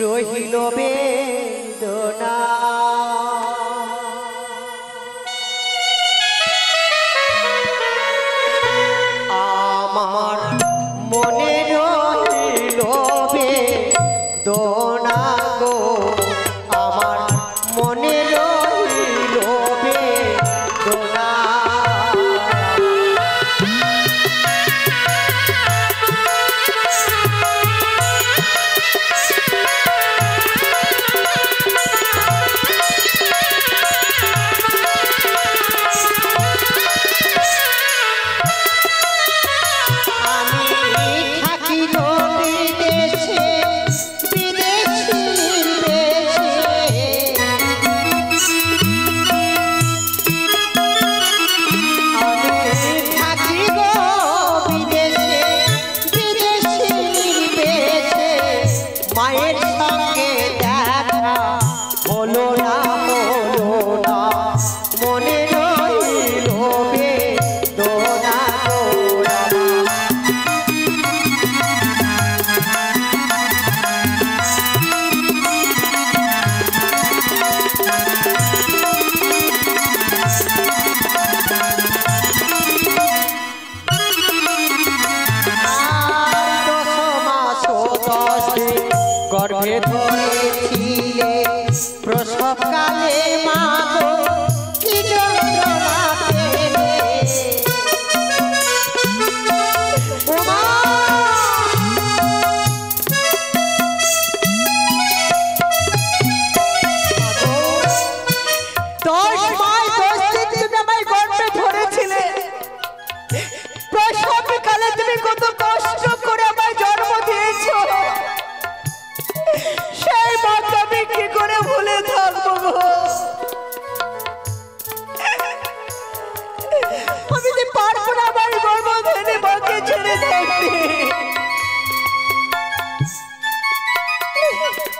রহিল বেদনা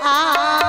আর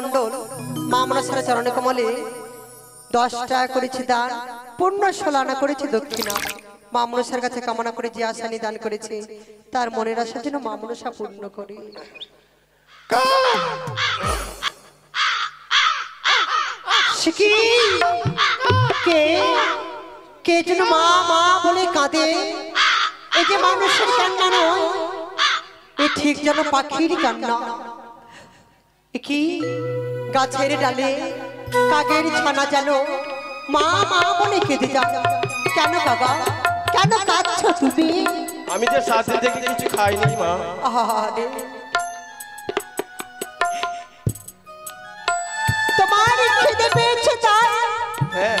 মণ্ডল মা মনসার চরণে কমলে। দশ টাকা করেছে দান, পূর্ণ ষোলানা করেছে দক্ষিণা। মা মনসার কাছে কামনা করে যে আশানি দান করেছে, তার মনের আশা যেন মা মনসা পূর্ণ করে। কে? কে যেন মা মা বলে কাঁদে। এই যে মানুষের কান্না নয়, এ ঠিক যেন পাখির কান্না। কি? গাছের ডালে কাকের ছানা যেন মা মা বলে কেঁদে যা কেন বাবা? কেন কাঁদছ তুমি? আমি যে দিন থেকে কিছু খাইনি মা। তোমার খিদে পেয়েছে তাই? হ্যাঁ।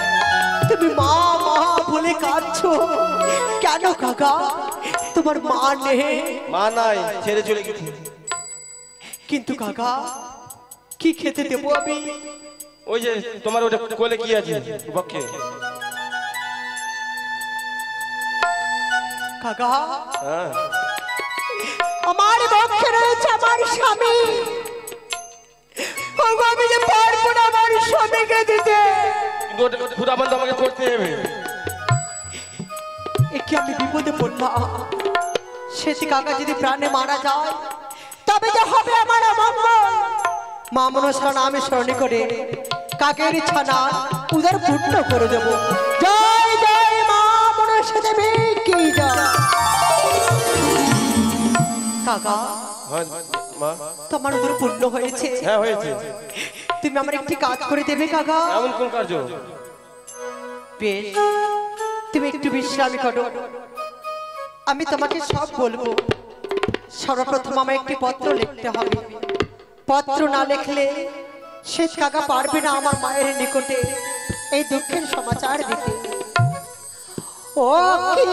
তুমি মা মা বলে কাঁদছো। কেন কাকা? তোমার মা নেই। মা নাই ছেড়ে চলে গেছে। কিন্তু কাকা কি খেতে দেবো আমি? ওই যে তোমার ওটা কোলে কি আছে? পক্ষে কাকা? হ্যাঁ। আমার পক্ষে রয়েছে আমার স্বামী। ওগো, আমি যে পারব না আমার স্বামীকে দিতে। পুরা বন্ধ আমাকে করতে হবে। একে আমি বিপদে পড়লাম সেটি কাকা যদি প্রাণে মারা যায় তবে যে হবে আমার অমঙ্গল। মা মনসার নামে স্মরণে করে কাকের ছানা উদার পূর্ণ করে দেব। জয় জয় মা মনসা দেবী কি কাকা হ্যাঁ তোমার উপর পূর্ণ হয়েছে। হ্যাঁ হয়েছে। তুমি আমার একটি কাজ করে দেবে কাকা। এমন কোন কার্য? বেশ তুমি একটু বিশ্রামি করো। আমি তোমাকে সব বলব। সর্বপ্রথম আমার একটি পত্র লিখতে হবে। পত্র না লিখলে শেষ কাকা পারবে না আমার মায়ের নিকটে এই দুঃখের সমাচার দিতে। ও কি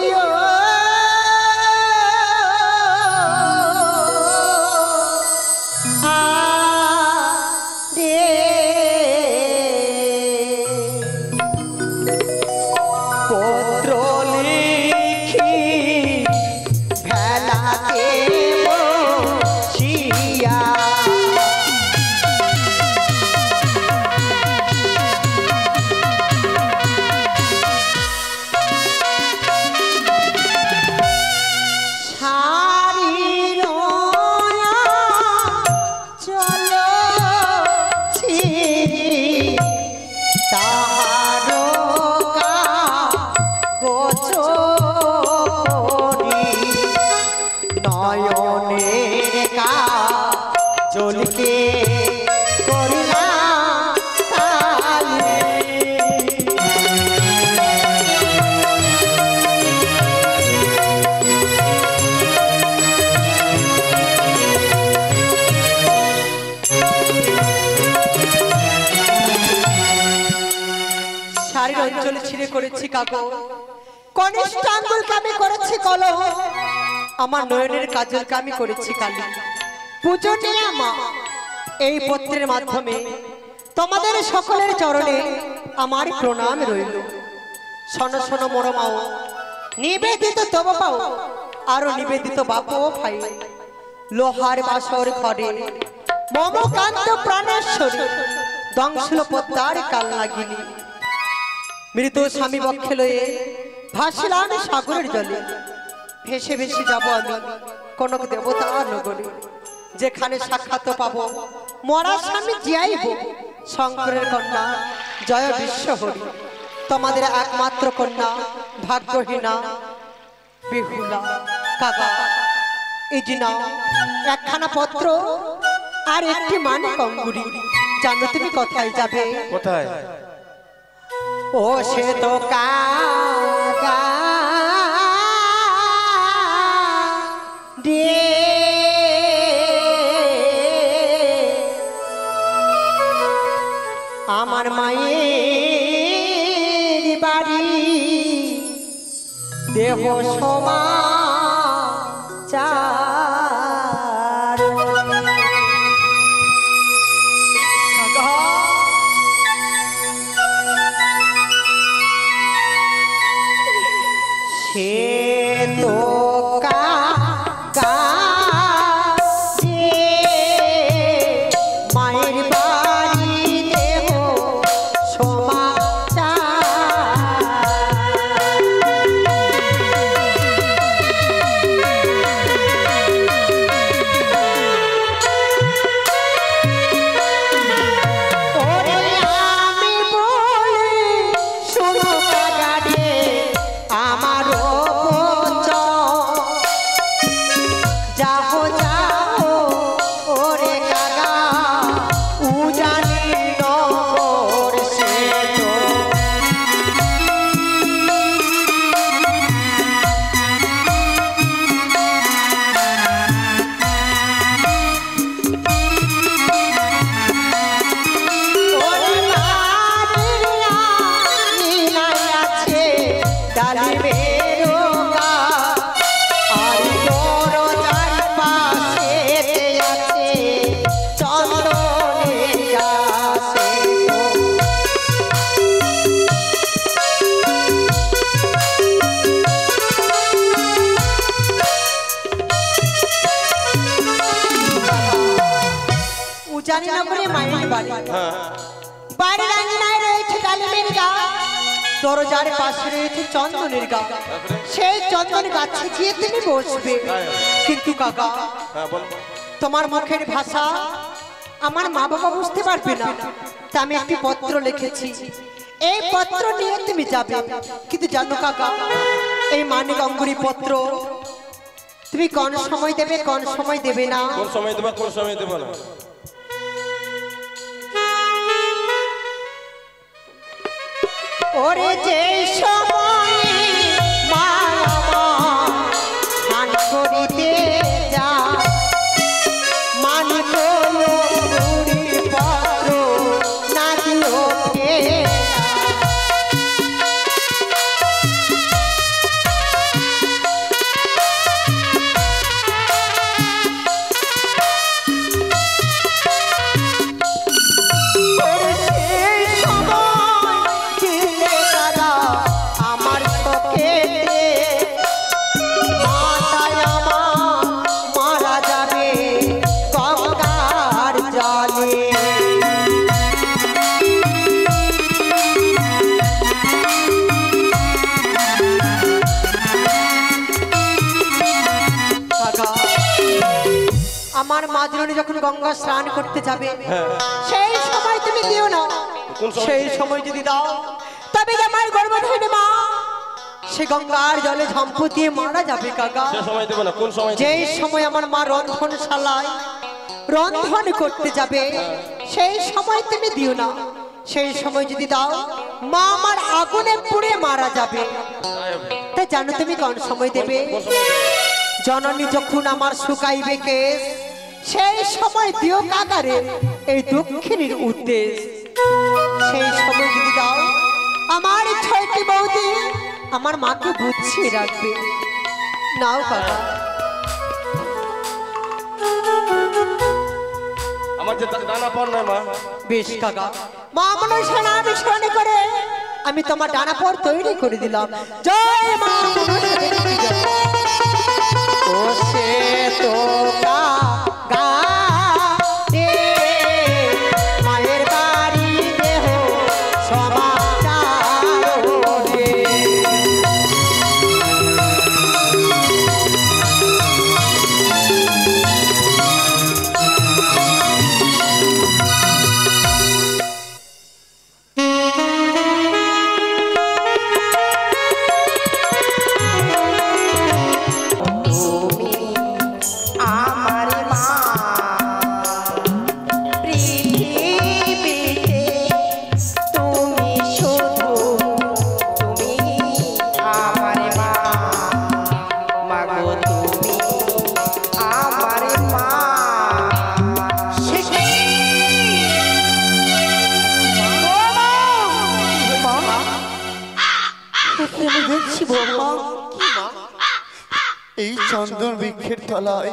কনিষ্ঠ আমি করেছি কলহ। আমার নয়নের কাজলকে আমি করেছি কালি। পুজো নিয়ে মা, এই পত্রের মাধ্যমে তোমাদের সকলের চরণে আমার প্রণাম রইল। শোনো শোনো, মোর মাও, নিবেদিত তব পাও, আরও নিবেদিত বাপ ও ভাই। লোহার বাসর ঘরে মম কান্ত প্রাণেশ্বরী, দংশল পদ্মার কাল লাগিনি। মৃত স্বামী বক্ষে লয়ে ভাসিলাম সাগরের জলে। ভেসে ভেসে যাব আমি কনক দেবতা নগরে যেখানে সাক্ষাৎ পাবো। মরা স্বামী জিয়াইব শঙ্করের কন্যা জয় বিশ্ব হরি। তোমাদের একমাত্র কন্যা ভাগ্যহীনা বেহুলা কাকা। এই নাও একখানা পত্র আর একটি মানে কঙ্গুরি জানো তুমি কোথায় যাবে? কোথায়? ও সে তো দে আমার মায়ের বাড়ি। দেহ সমা চার দরজার পাশে রয়েছে চন্দনের গাছ সেই চন্দন গাছে গিয়ে তুমি বসবে। কিন্তু কাকা, তোমার মুখের ভাষা আমার মা বাবা বুঝতে পারবে না। তা আমি একটি পত্র লিখেছি। এই পত্র নিয়ে তুমি যাবে। কিন্তু জানো কাকা, এই মানিক অঙ্গুরি পত্র তুমি কোন সময় দেবে, কোন সময় দেবে না? কোন সময় দেবা, কোন সময় দেবো না? ওরে যে সময় যখন গঙ্গা স্নান করতে যাবে সেই সময় তুমি দিও না সেই সময় যদি দাও তবে আমার গর্ভধারী মা সে গঙ্গার জলে ঝম্প দিয়ে মারা যাবে কাকা? যেই সময় আমার মা রন্ধন রন্ধনশালায় রন্ধন করতে যাবে সেই সময় তুমি দিও না সেই সময় যদি দাও মা আমার আগুনে পুড়ে মারা যাবে তাই। জানো তুমি কোন সময় দেবে কোন সময় দেবো? জননী যখন আমার শুকাইবে কেস সেই সময় দিও কাকারে এই দক্ষিণীর উদ্দেশ। সেই সময় যদি দাও আমার ছয়টি বৌদি আমার মাকে বুঝিয়ে রাখবে। নাও কাকা। আমার যে দানা পান নাই মা। বেশ কাকা। মা মনে সেনা বিস্মরণে করে আমি তোমার ডানা পর তৈরি করে দিলাম। জয় মা। ও সে তো তলায়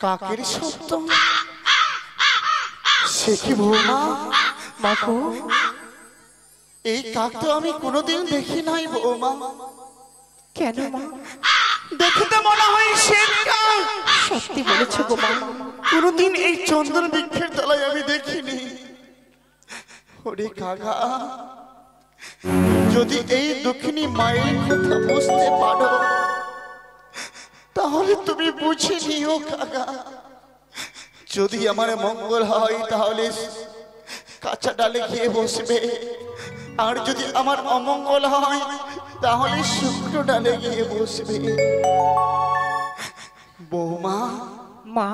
কাকের শব্দ? সে কি বৌমা মাকো? এই কাক তো আমি কোনোদিন দেখি নাই বৌমা কেন মা? দেখতে মনে হয় সে সত্যি বলেছ গো মা। কোনোদিন এই চন্দন বৃক্ষের তলায় আমি দেখিনি। ওরে কাকা যদি এই দক্ষিণী মায়ের কথা বুঝতে পারো তাহলে তুমি বুঝে নিও কাকা। যদি আমার মঙ্গল হয় তাহলে কাঁচা ডালে গিয়ে বসবে। আর যদি আমার অমঙ্গল হয় তাহলে শুক্র ডালে গিয়ে বসবে। বৌমা মা।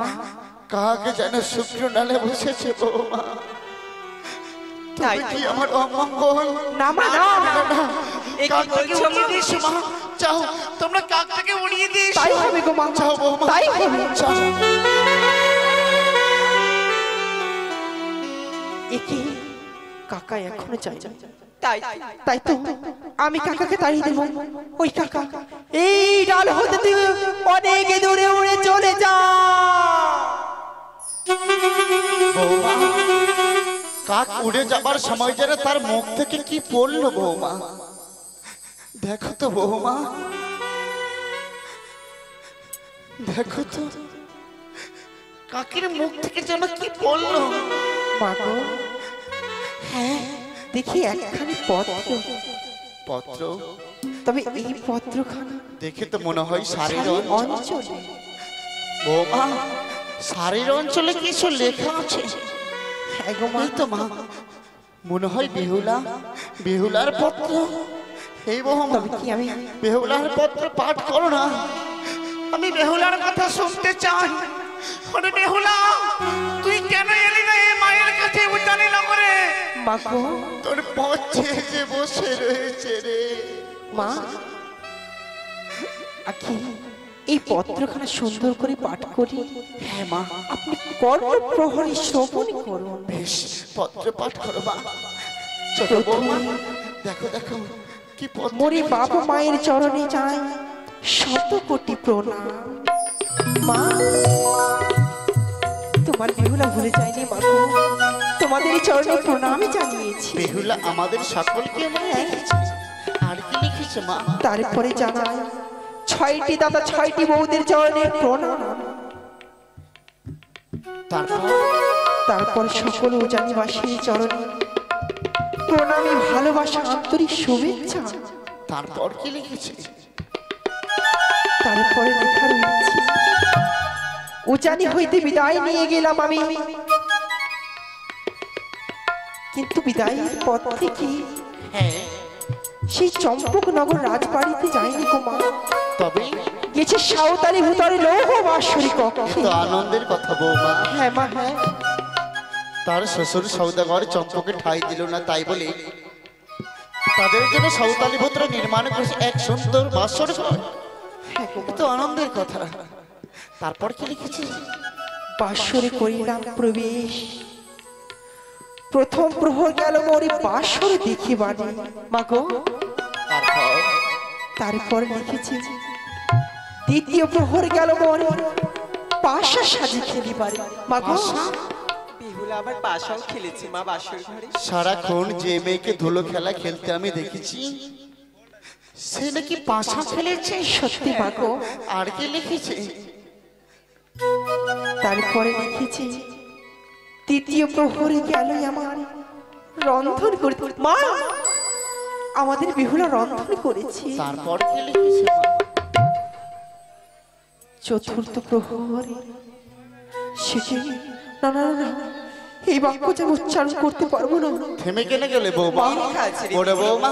কাকে যেন শুক্র ডালে বসেছে বৌমা? তাই কি আমার অমঙ্গল? না মা না এ কি যাও তোমরা কাকটাকে উড়িয়ে দিস তাই হবে গো মা। বৌমা। তাই হবে। যাও একে কাকা এখনও চাই তাই। তাই তো আমি কাকাকে তাড়িয়ে দেবো। ওই কাকা এই ডাল হতে দিয়ে অনেক দূরে উড়ে চলে যা। বৌমা কাক উড়ে যাবার সময় যেন তার মুখ থেকে কি পড়ল বৌমা? দেখো তো বৌমা। দেখো তো। কাকির মুখ থেকে যেন কি বলল? মাগো হ্যাঁ দেখি একখানি পত্র। পত্র? তবে এই পত্রখানা দেখে তো মনে হয় শাড়ির শাড়ির অঞ্চল। বৌমা শাড়ির অঞ্চলে কিছু লেখা আছে। হ্যাঁ গো মা। তো মা। মনে হয় বেহুলা বেহুলার পত্র। এই বৌমা কি আমি বেহুলার পত্র পাঠ করো না? আমি বেহুলার কথা শুনতে চাই। ওরে বেহুলা তুই কেন এলি না এই মায়ের কাছে উঠানি মা গো। তোর পথে যে বসে রয়েছে রে। মা আখি এই পত্রখানা সুন্দর করে পাঠ করি। হ্যাঁ মা। আপনি কর্ম প্রহরী শ্রবণ করুন। বেশ পত্র পাঠ করো মা। ছোট বৌমা দেখো দেখো। মরে বাবা মায়ের চরণে যায় শত কোটি প্রণাম। মা তোমার বিহুলা ভুলে যায়নি মা। তোমাদের চরণে প্রণামই জানিয়েছি। বেহুলা আমাদের সকলকে রেখেছে। আর কি লিখেছে মা? তারপরে জানায় ছয়টি দাদা ছয়টি বৌদের চরণে প্রণাম। তারপর? তারপর সকল উজানিবাসীর চরণে প্রণামী ভালোবাসা আন্তরিক শুভেচ্ছা। তারপর কি লিখেছে? তারপরে লেখা রয়েছে উজানি হইতে বিদায় নিয়ে গেলাম আমি। কিন্তু বিদায়ের পথ থেকে হ্যাঁ। সেই চম্পকনগর রাজবাড়িতে যায়নি কুমার তবে? গেছে সাঁওতালি ভূতরে লৌহ বাসরি কক্ষে। আনন্দের কথা বৌমা। হ্যাঁ মা হ্যাঁ। তার শ্বশুর সৌদাগর চম্পকে ঠাই দিল না তাই বলে তাদের জন্য সাঁওতালি পুত্র নির্মাণ করেছে এক সুন্দর বাসর গো মা। তো আনন্দের কথা। তারপর কি লিখেছে? বাসরে করিলাম প্রবেশ। প্রথম প্রহর গেল মোরে বাসর দেখিবারে মাগো তারপর? তারপর লিখেছি দ্বিতীয় প্রহর গেল মোরে পাশা সাজি খেলিবারে মাগো বিহুলা আবার পাশাও খেলেছে মা বাসর ঘরে। সারাক্ষণ যে মেয়েকে ধুলো খেলা খেলতে আমি দেখেছি সে নাকি পাশা খেলেছে সত্যি মাগো আর কি লিখেছে? তারপরে লিখেছি তৃতীয় প্রহরে গেল আমার রন্ধন করতে। মা আমাদের বিহুলা রন্ধন করেছি। তারপর কি লিখেছে? চতুর্থ প্রহরে শিখে না না না না, এই বাক্য যেন উচ্চারণ করতে পারব না। থেমে কেন গেলে বৌমা? ওরে বৌমা।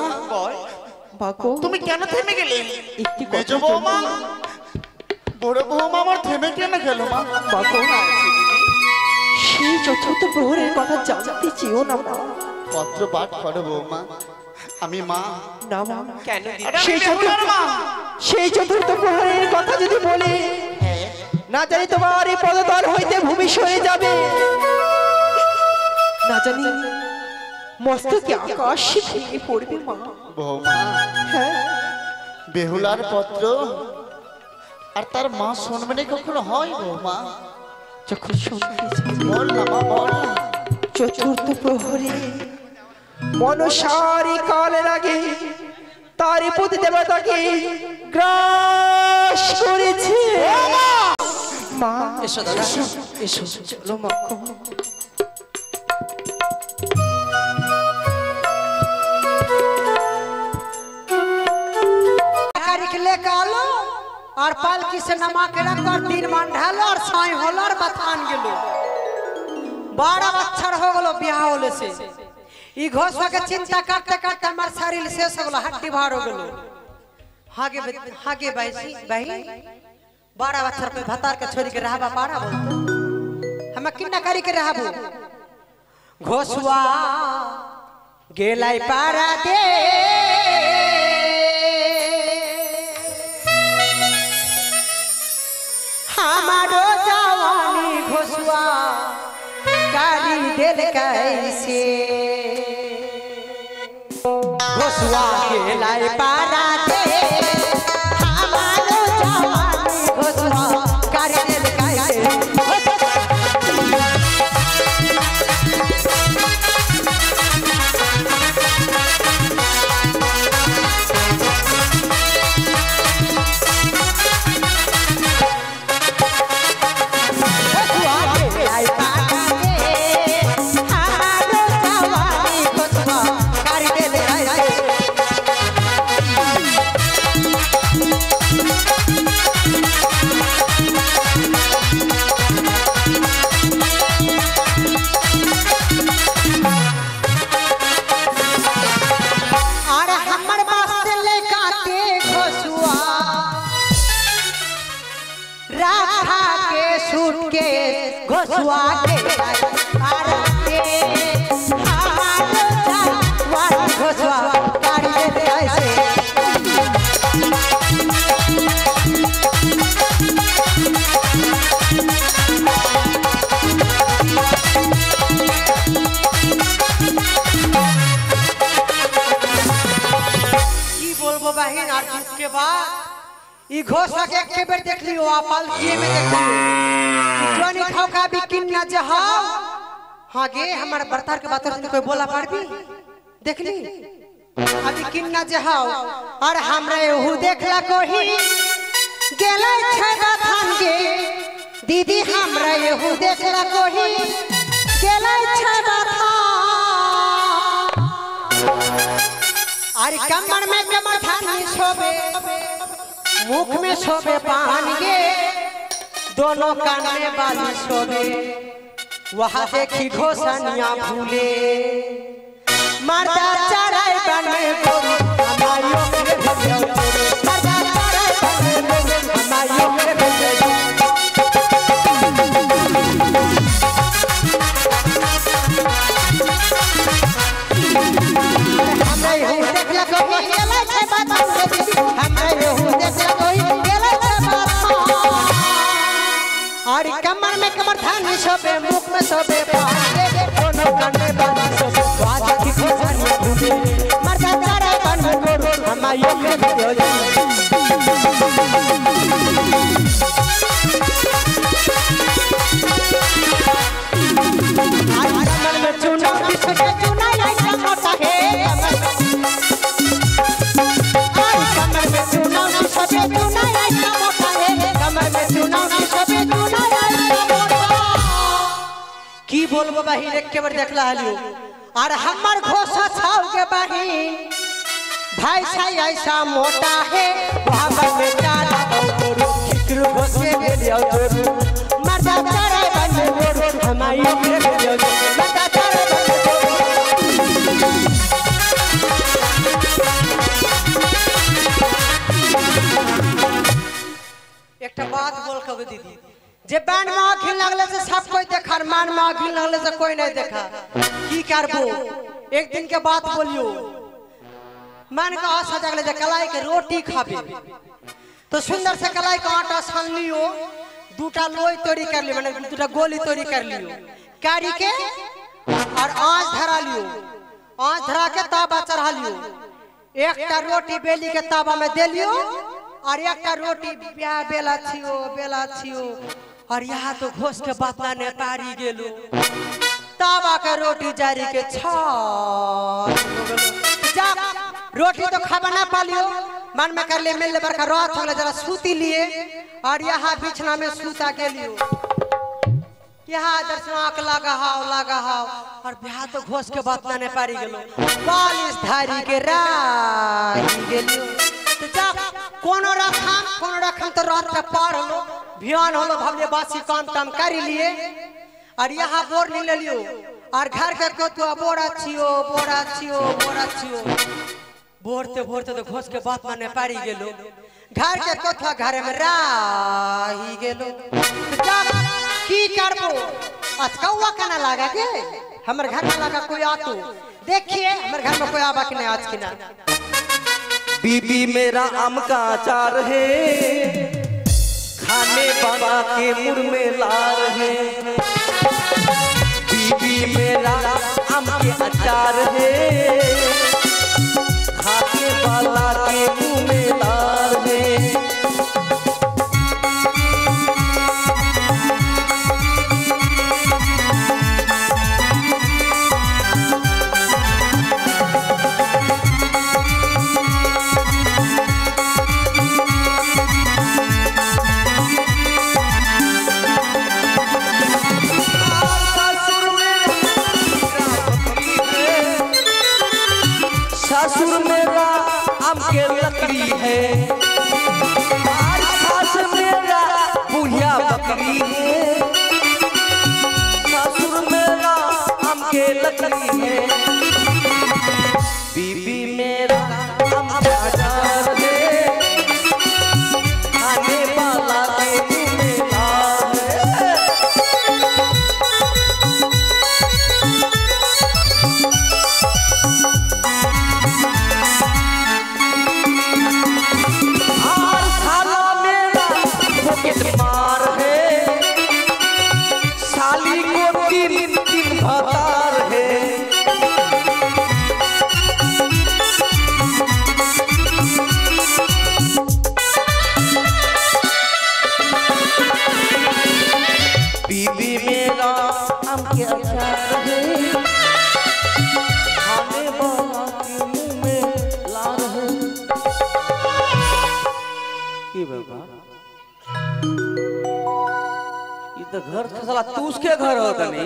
বাক্য তুমি কেন থেমে গেলে? একটি কথা বৌমা। বড় বৌমা আমার থেমে কেন গেল মা? বাক্য সেই চতুর্থ প্রহরের কথা জানতে চেয়েও না মা। পত্র পাঠ করো বৌমা। আমি মা। না মা। কেন? সেই চতুর্থ সেই চতুর্থ প্রহরের কথা যদি বলে না জানি তোমার এই পদতল হইতে ভূমি সরে যাবে। না জানি মস্তকে আকাশে ভেঙে পড়বে মা। বৌমা হ্যাঁ বেহুলার পত্র আর তার মা শুনবে না কখনো হয় বৌমা? যখন চাই বল না মা বল। চতুর্থ প্রহরে মনসারি কালের আগে তার প্রতি দেবতাকে গ্রাস করেছে। মা এসো দাদা এসো চলো মা। आलो और पालकी से नमा के और तीन मान ढालो और साई होलो और बथान गेलो। बारह बच्चर हो गलो ब्याह होले से। ई घोसवा के चिंता करते करते हमार शरीर हो गलो, हड्डी भार हो गलो। हागे हागे बैसी बही बारह बच्चर पे भतार के छोरी के रहबा पारा बोलतो हम किन्ना करी के रहबो? घोसवा गेलाई पारा दे। हसुआ कारी दिल कैसे? हसुआ के लाए पारा दे ई घोषणा के एक बेर देख लियो आ पालकिए में देख लियो। जोनी खाओ का भी किन किन्ना जहा। हाँ गे, हमारे बर्तार के बात कोई बोला पारबी देख ली। अभी किन किन्ना जहाओ और हमरा एहू देखला कोही। गेलै छै बथान गे। दीदी, हमरा एहू देखला कोही। गेलै छै बथान। अरे कमर में कमर थानी शोभे मुख में शोभे पान गे दोनों कान में बाली शोभे। वहाँ देखी घोषणिया भूले। मर्दा चढ़ाई बने गोरी समर्थन सबे मुख में सबे पाले कोनो कने बना सब बात की खुशानी मर्दा तारा बन गोड़ हम आयो के बहिन एक के बार देखला हलियो और हमर घोषा छाव के बहिन भाई साई ऐसा मोटा है पर में चाला औरो खिकरू घोष के गेलियो तोरू मर्दा तारे बन हमाई के गेलियो मर्दा तारे बन एकटा बात बोल कब दीदी। जे बैंड में आखिर लगले से सब कोई देखा मान में आखिर लगले से कोई नहीं देखा। की करबो? एक दिन के बात बोलियो। मान का आशा जगले जे कलाई के रोटी खाबे। तो सुंदर से कलाई का आटा सान लियो, दूटा लोई तोड़ी कर लियो माने दूटा गोली तोड़ी कर लियो। कारी के? और आँच धरा लियो। आँच धरा के ताबा चढ़ा लियो। एकटा रोटी बेली के ताबा में दे लियो, और एकटा रोटी बेला छियो बेला छियो। और यहाँ तो घोष के बतला ने पारी गेलो। तावा के रोटी जारी के जा, रोटी तो खाबा ना पालियो। मन में कर ले मिल बरका रात होले, जरा सूती लिए। और यहाँ बिछना में सूता के लियो यहाँ दर्शनाक लगा हाव लगा हाव। और ब्याह तो घोष के बात ना पारी गेलो। बालिश धारी के राही गेलो तो जा कोनो रखम कोनो रखम तो रात के पार होलो भियान होलो भवले बासी काम ताम करी लिए। और यहाँ बोर नहीं ले लियो और घर के को तो बोरा छियो बोरा छियो बोरा छियो बोरते बोरते तो घोष के बात माने पारी गेलो। घर के कोठा घर में राही गेलो। तो जा, की करबो? अचकौआ कना लागा के हमर घर में लगा कोई आतो। देखिए, हमर घर में कोई आबा कि नहीं आज की ना। बीबी मेरा आम का आचार है। खाने बना के मुर में लार है बीबी मेरा आम के अचार है। खाने वाला के मुँह में लगी है। तू उसके घर हो तनी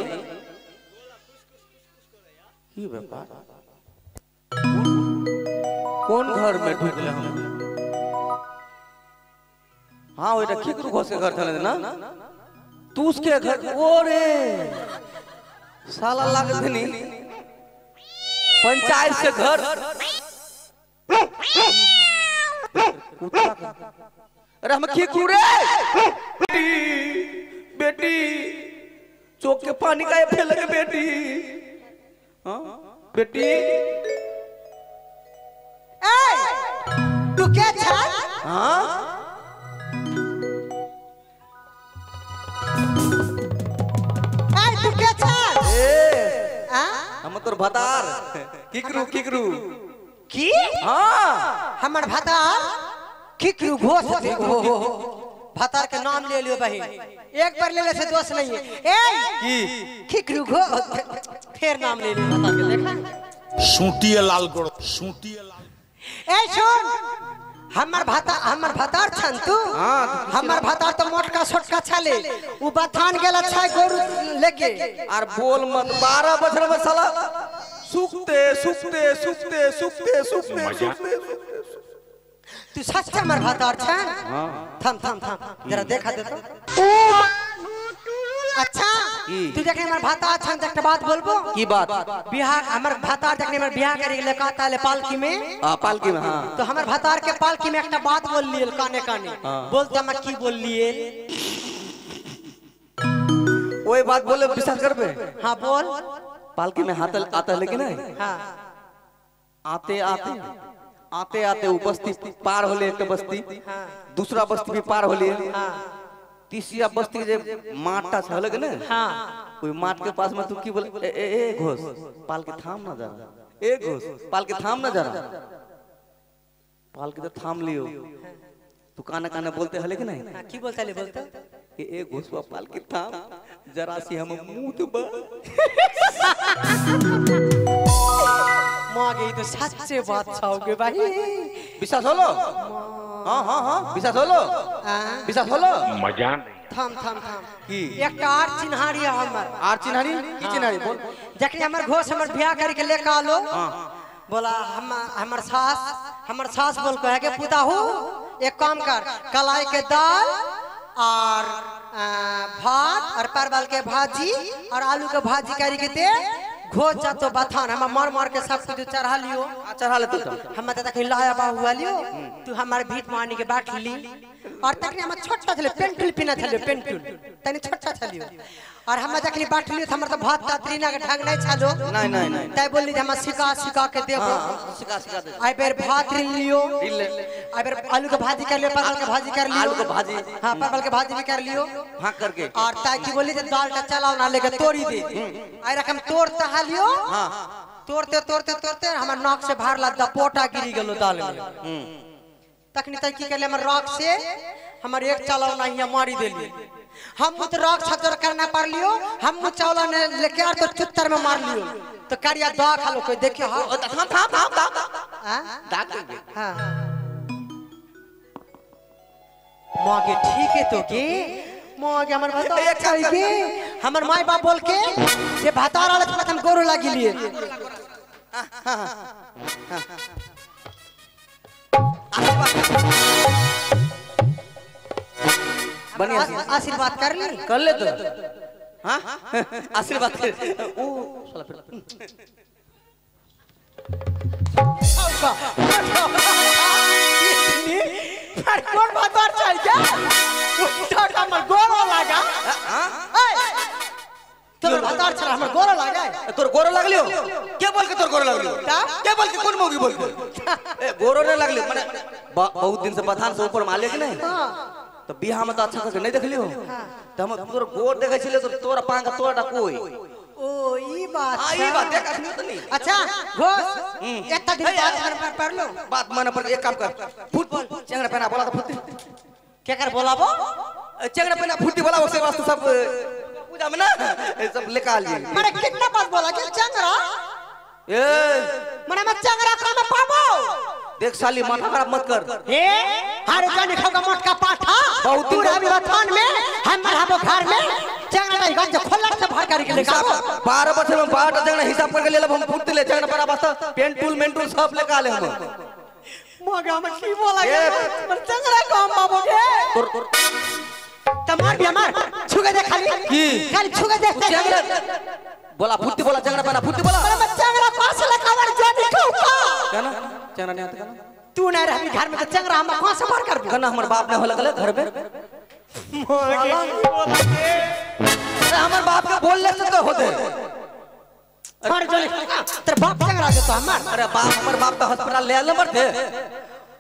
की बाबा कौन घर में ढुकले हम? हाँ वो खिकरू घोष के घर चले ना तू उसके घर ओ रे। साला लागत नहीं। पंचायत से घर। का- अरे हम खिकरू रे। बेटी बेटी। चौक के पानी का फेल लगे बेटी। हाँ बेटी। तू क्या छा हाँ। हम तोर भतार। किकरू किकरू। की? हाँ। हमर भतार? किकरू घोष। भतार के नाम ले लियो बहिन एक बार लेले से दोष नहीं है ए की किकरू घो फिर नाम ले लियो भतार के देखा सुटिए लाल करो सुटिए लाल ए सुन हमर भाता हमर भतार छन तू हमर भतार तो मोटका छोटका छले उ बथान गेल छै गोरु लेके और बोल मत बारह बछड़ में साला सुखते सुखते सुखते सुखते सुखते सुखते तू सच में हमर भतार छन थम थम थम। जरा देखा दे तो। ओ अच्छा तू जखन हमर भतार छन त एकटा बात बोलबो। की बात? बिहार हमर भतार जखन हमर बियाह करे ले कहता ले पालकी में। आ पालकी में हाँ। तो हमर भतार के पालकी में एकटा बात बोल लिए काने काने। बोलते हम की बोल लिए? वही बात बोले विश्वास करबे हाँ बोल। पालकी में हाथ आता है लेकिन नहीं? हाँ। आते आते। आते आते वो बस्ती पार होले एक बस्ती दूसरा बस्ती भी पार होले। तीसरा बस्ती के जे माटा छल के ना? हाँ। कोई माट के पास में तू की बोल ए ए घोष पाल के थाम ना जा ए घोष पाल के थाम ना जा पाल के तो थाम लियो। तू काना काना बोलते हले कि नहीं? हाँ, की बोलता ले बोलता। ए ए घोषवा पाल के थाम जरा सी हम मुँह तो बा तो सच्चे बात छाओगे भाई विश्वास होलो हाँ हाँ हाँ विश्वास होलो हाँ, विश्वास होलो मज़ा थम थम थम की एक आर चिन्हारी हमर आर चिन्हारी की चिन्हारी बोल जखनी हमर घोष हमर बियाह करके लेके आलो बोला हम हमर सास हमर सास बोल कहे के पुता हो एक काम कर कलाई के दाल और भात और परवल के भाजी और आलू के भाजी करी के दे घोष जातो बथान हम मार मार के सब कुछ चढ़ा लियो। चढ़ा ले तू तो। हम दादा कहीं लाया हुआ वालियो तू हमारे भीत मारने के बाट ली। और तकनी हम छोटा छले पेंटुल पिना छले पेंटुल। तने छोटा छलियो। और हम जखनी त हमर त भात तात्रीना के ढंग नहीं छलो। नहीं नहीं नहीं। तै बोलली जे हम सिका सिका के देबो। हाँ, सिखा सिखा दे। आई बेर भात रिन लियो। आई बेर आलू के भाजी कर लियो परवल के भाजी कर लियो। आलू के भाजी। हाँ परवल के भाजी भी कर लियो। हाँ करके। और ताई की बोली जे दाल का चलाओ ना लेके तोड़ी दे। आई रकम तोड़ तहा लियो हाँ तोड़ते तोड़ते तोड़ते हमर नाक से बाहर लग पोटा गिरी गेलो दाल में। हम्म। तखनी तक की करले हमर रॉक से हमर एक चलाव नहीं मारी देली। हम मुत रॉक छतर करना पड़ लियो हम चावला ने लेके आर तो चुत्तर में मार लियो। तो करिया दा खालो कोई देखियो हाँ। थाम थाम हाँ? दाग देंगे हाँ। मागे ठीक है तो के? मागे हमर काम कर। के हमर माई बाप बोल के जे भातार आले तो हम गोरो लागी लिए। बढ़िया से आ- आशीर्वाद कर ली। कर ले तो। हाँ? आशीर्वाद कर। ओ साला फिर। कौन भातार चाहिए क्या? उठा के हमर गोरो लागा। तोर भातार छला हमर गोरो लागा। तोर गोरो लगलियो? के बोल के तोर गोरो लगलियो? का? बोल के कौन मौगी बोल के ए गोरो नहीं लगलियो? माने बहुत दिन से बथान से ऊपर माले के नहीं तो बिहार में तो अच्छा करके नहीं देखलियो तो हम तोर गोर देखे छिले तो तोरा पांग तोरा कोई? ओ ई बात हाँ। ये बात देख अखनी तो नहीं अच्छा घोष एतना दिन बात कर पर पढ़ लो बात माने पर एक काम कर। फुट चंगड़ा पहना बोला तो फुट। क्या कर बोलाबो चंगड़ा पहना फुटी बोला उसके वास्ते सब पूजा में ना? सब लेकर लिए माने कितना बात बोला कि चंगरा ए माने मैं चंगरा का मैं पाबो देख साली माथा खराब मत कर। हे? हरे जाने खाओगा मोट का पाठा। बहुत तू रवि वथान में हम रहबो घर में चंगरा का गंज खोलक से भर कर के लेके हिसाब आओ बारह बच्चे में बारह जगह हिसाब करके ले लब हम फुट ले जगह बड़ा बस्ता पेन टूल मेन टूल सब लेकर आले हम मगा में की बोला ए। के मैं चंगरा का। हम पाबो के तमार भी हमार छुगे दे खाली। की? खाली छुगे दे। बोला फुट्टी बोला जंगला बना फुट्टी बोला। चंगरा लेके आवर जाने खाऊगा क्या नहीं आता क्या तू नहीं रहबी घर में तो चंगरा हम कहाँ से भर कर कहना हमारे बाप ने हो लगल घर में अरे हमारे बाप के बोल ले सकते होते हर जाने तेरे बाप चंगरा दे तो हमार अरे बाप हमारे बाप तो अस्पताल ले आले मरते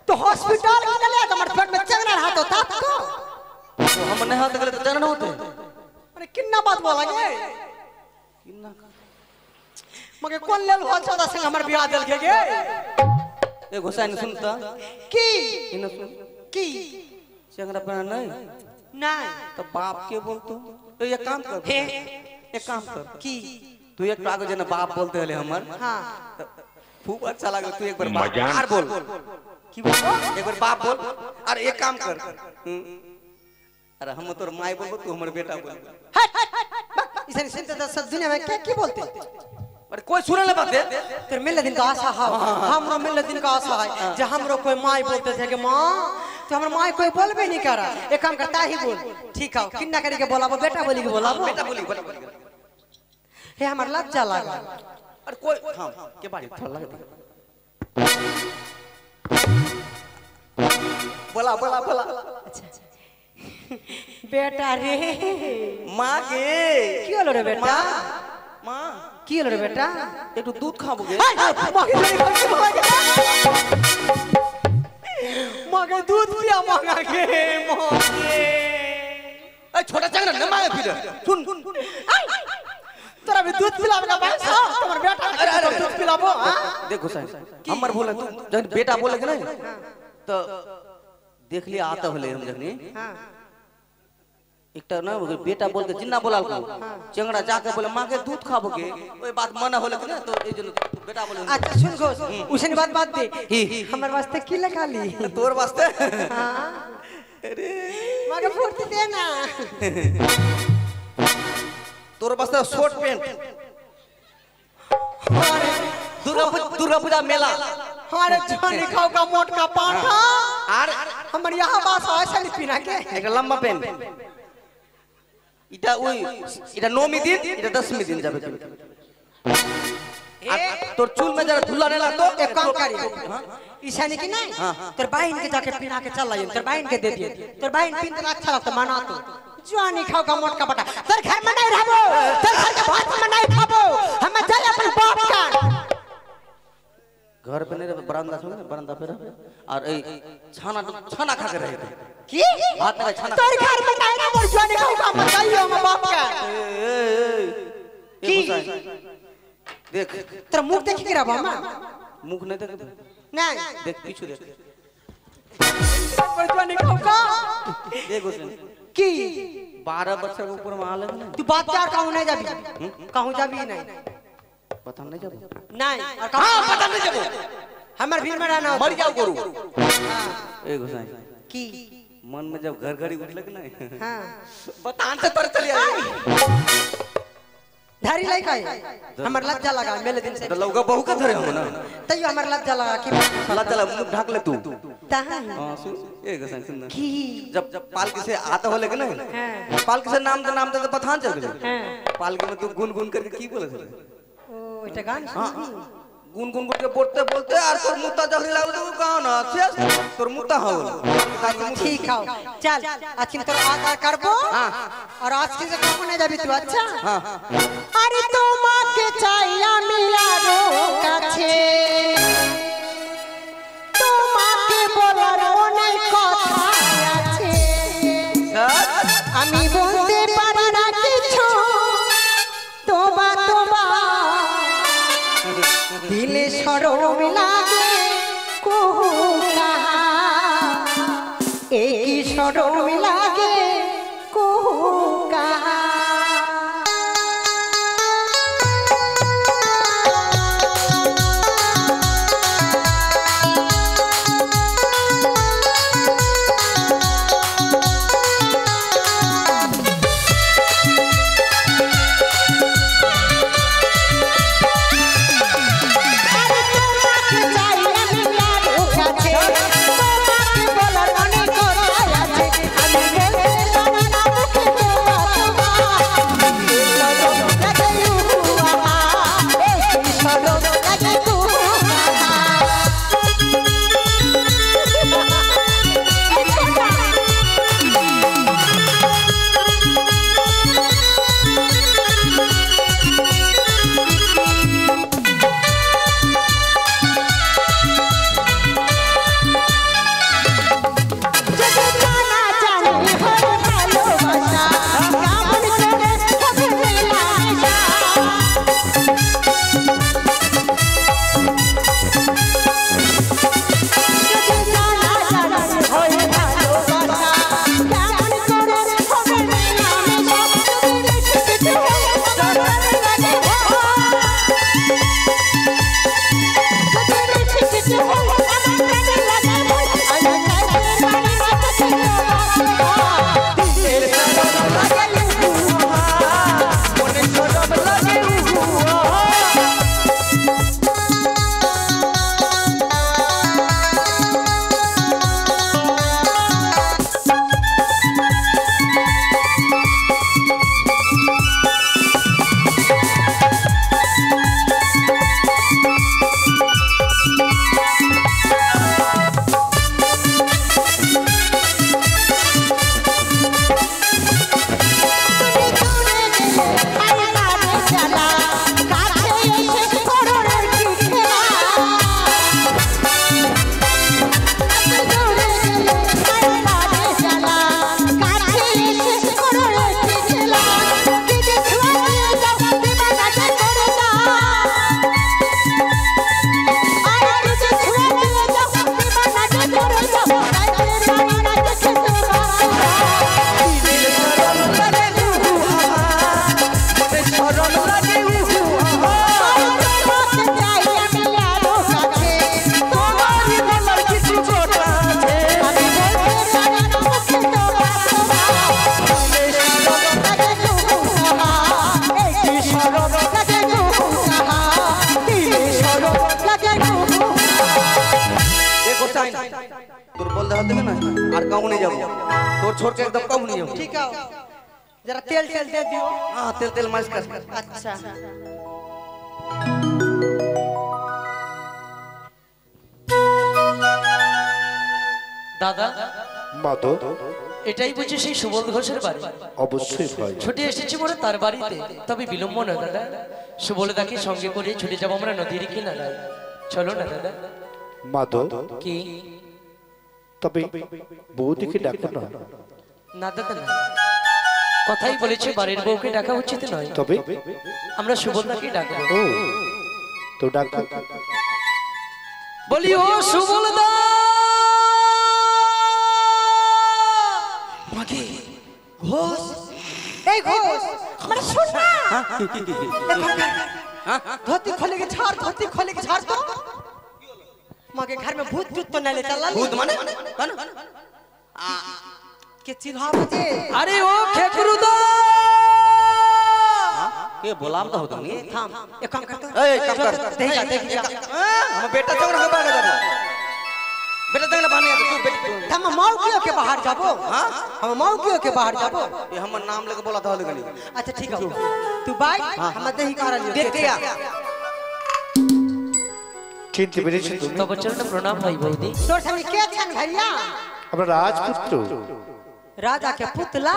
तो हॉस्पिटल में ले तो हमारे पेट में चंगरा रहा तो तात को तो हम नहीं होते गले तो ना होते अरे कितना बात बोला गे मगे कौन लेल हो चौदह संग हमर बियाह दिल के गे ए घुसाई ने सुनता की इन्हें सुन की चंगरा बना नहीं नहीं तो बाप के बोलतो तो ये काम कर हे एक काम कर की तू एक तो आगे जना बाप बोलते हले हमर हाँ खूब अच्छा लगे तू एक बार बाप। आर बोल की बोलो एक बार बाप बोल अरे एक काम कर हम्म। अरे हम तोर माई बोलबो तू हमर बेटा बोल हट इसे सुनते तो सब दुनिया में क्या की बोलते अरे कोई सुने ले बात। दे तेरे मिलने दिन का आशा है। हमरो मिलने दिन का आशा है जे हमरो कोई माई बोलते थे कि माँ तो हमर माई कोई बोलबे नहीं करा। एक काम करता ही बोल। ठीक है किन्ना करी के बोलाबो बेटा बोली के बोलाबो। बेटा बोली बोला। हे हमर लज्जा लगा अरे कोई हाँ के बारी थोड़ा लगे। बोला बोला बोला। बेटा रे। माँ के। की होलो रे बेटा? माँ। কি হলো बेटा एक तो दूध खाओ बोले मागे दूध পিয়া মগা গে মগে छोटा चंगना न मांगे फिर। सुन तेरा भी दूध पिला का भाई सब तोर बेटा अरे अरे दूध पिला बो देखो साहब हमर बोले तू जब बेटा बोले क्या नहीं हाँ। तो देख लिया आता होले हम जखनी। हाँ। एक ना बेटा बोल के जिन्ना बोला चेंगड़ा जाके बोले माँ के दूध खा के? ओए बात मना होले ना तो ए जन बेटा बोले अच्छा हम्म। सुन गो हम्म। उसे बात बात दे। हमारे वास्ते की लिखा ली? तोर वास्ते? हाँ। अरे। माँ के फूर्ति दे ना। तोर वास्ते शॉर्ट पैंट। अरे दुर्गा पूजा मेला। हमारे छानी खाओ का मोट का पाठा। आर हमारे यहाँ बास आए नहीं पीना के? एक लंबा पैंट। এটা ওই এটা নবমী দিন এটা দশমী দিন যাবে তুমি। আর তোর চুল में जरा धुला नहीं लगतो एक काम करी ईशानी की नहीं तेरे बहन के जाके पीना के चल आई तेरे बहन के दे दिए तेरे बहन पीन तो अच्छा लगता माना तो जवानी खाओ का मोट का बटा तेरे घर में नहीं रहबो तेरे घर के भात में नहीं खाबो हम चले अपन बाप का घर पे नहीं रहे बरामदा सुन बरामदा पे रहे और ए छाना छाना खा के रहे थे की हाथ में छाना तेरे घर में नहीं रहबो जवानी खाओ का मत जाइयो हम बाप का। की? देख। तेरा मुँह देखी के रहबो हम मुख नहीं देख नहीं। देख पीछे देख। जवानी खाओ का देख उसने की? बारह बच्चे के ऊपर में आ तू बात यार कहूँ नहीं जाबी? कहूँ जाबी नहीं? पता नहीं जब? नहीं। और हाँ पता नहीं जब? हमर भीड़ में रहना मर जाओ करू ए गोसाई की? मन में जब घर घड़ी उठले के नहीं हाँ। बतान से तर चली आई। धारी लाई का हमर लज्जा लगा मेले दिन से। तो लौका बहू के धरे हम ना। तैयो हमर लज्जा लगा कि ला चला मुँह ढक ले तू। तहां। हाँ सुन। ए गोसाई सुन। की? जब जब पालकी से आता हो लेके नहीं हाँ। पालकी से नाम तो नाम तो पठान चल गए हाँ। पालकी में तू गुन गुन करके की बोले হ্যাঁ, হ্যাঁ। করে পড়তে বলতে আর তোর মুতা যখন তোর ঠিক তোর হ্যাঁ, চাই আমি আরও কাছে। আমি বল দিলে সরম ঘোষের বাড়ি অবশ্যই ভাই ছুটে এসেছি মনে তার বাড়িতে। তবে বিলম্ব না দাদা। সুবলদাকে সঙ্গে করে ছুটে যাব আমরা নদীর কিনারায় চলো না দাদা। মাধব কি? তবে বৌদিকে ডাকো না। না দাদা না। কথাই বলেছে বাড়ির বউকে ডাকা উচিত নয়। তবে? আমরা সুবলদাকে ডাকবো। ও তো ডাকো। বলি ও সুবলদা! ঘোষ এই घोष मेरा सुन ना धोती खोले के झाड़ धोती खोले के झाड़ तो मगे घर में भूत भूत तो नहीं ले चला ভূত মানে के चिल्हा बजे আরে ও খেকরুদা কে বলাম তো হতো নি थाम एक काम कर तो এই কাম কর देख जा देख जा আমার বেটা চংরা হবে বাড়া যাবে बेटा तंगना बाने अब तू बेटी हम मौकियो के बाहर जाबो। हाँ? हम मौकियो के बाहर जाबो। ये हमर नाम लेके बोला धल गनी अच्छा ठीक है। तू बाय हाँ, हाँ। हम दही कर लियो। देख गया चिंत बिरिछ तू। तो बच्चन प्रणाम भाई बहुदी तोर संग के छन भैया? हमरा राजपुत्र। राजा के पुतला।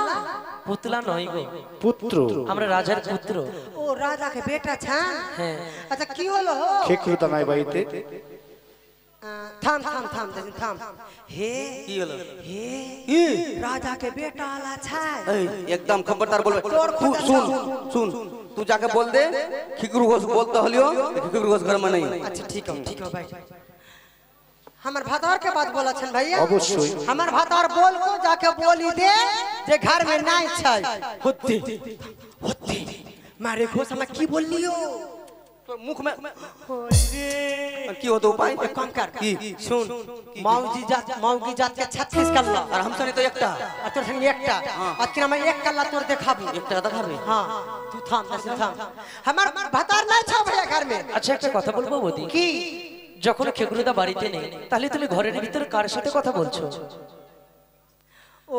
पुतला नहीं गो। पुत्र। हमरा राजा के पुत्र। ओ राजा के बेटा छन? हाँ। अच्छा की होलो हो? के कुल तनाई बाईते থাম থাম থাম দেখুন থাম। হে কি হলো? হে ই রাজা কে? বেটা আলা ছাই। একদম খবরদার বলবে। শুন শুন। তুই যাকে বল দে খিকুর ঘোষ বলতে হলিও খিকুর ঘোষ ঘর মানে আচ্ছা ঠিক আছে ঠিক আছে ভাই। আমার ভাতার কে বাদ বলাছেন ভাইয়া। অবশ্যই। আমার ভাতার বল তো যাকে বলি দে যে ঘর মে নাই ছাই। হতে হতে মারে ঘোষ আমাকে কি বললিও तो मुख में की होतो उपाय एक काम कर की सुन मौजी जात मौगी जात के 36 कल्ला আর हम सने तो एकटा आ तोर संग एकटा आ कि हम एक कल्ला तोर देखाबू एकटा देखाबे हां तू थाम दस थाम हमर भातार नहीं छ भैया घर में আচ্ছা একটা কথা বলবো বৌদি की যখন খেকরুদা বাড়িতে নেই তাহলে তুমি ঘরের ভিতরে কার সাথে কথা বলছো ओ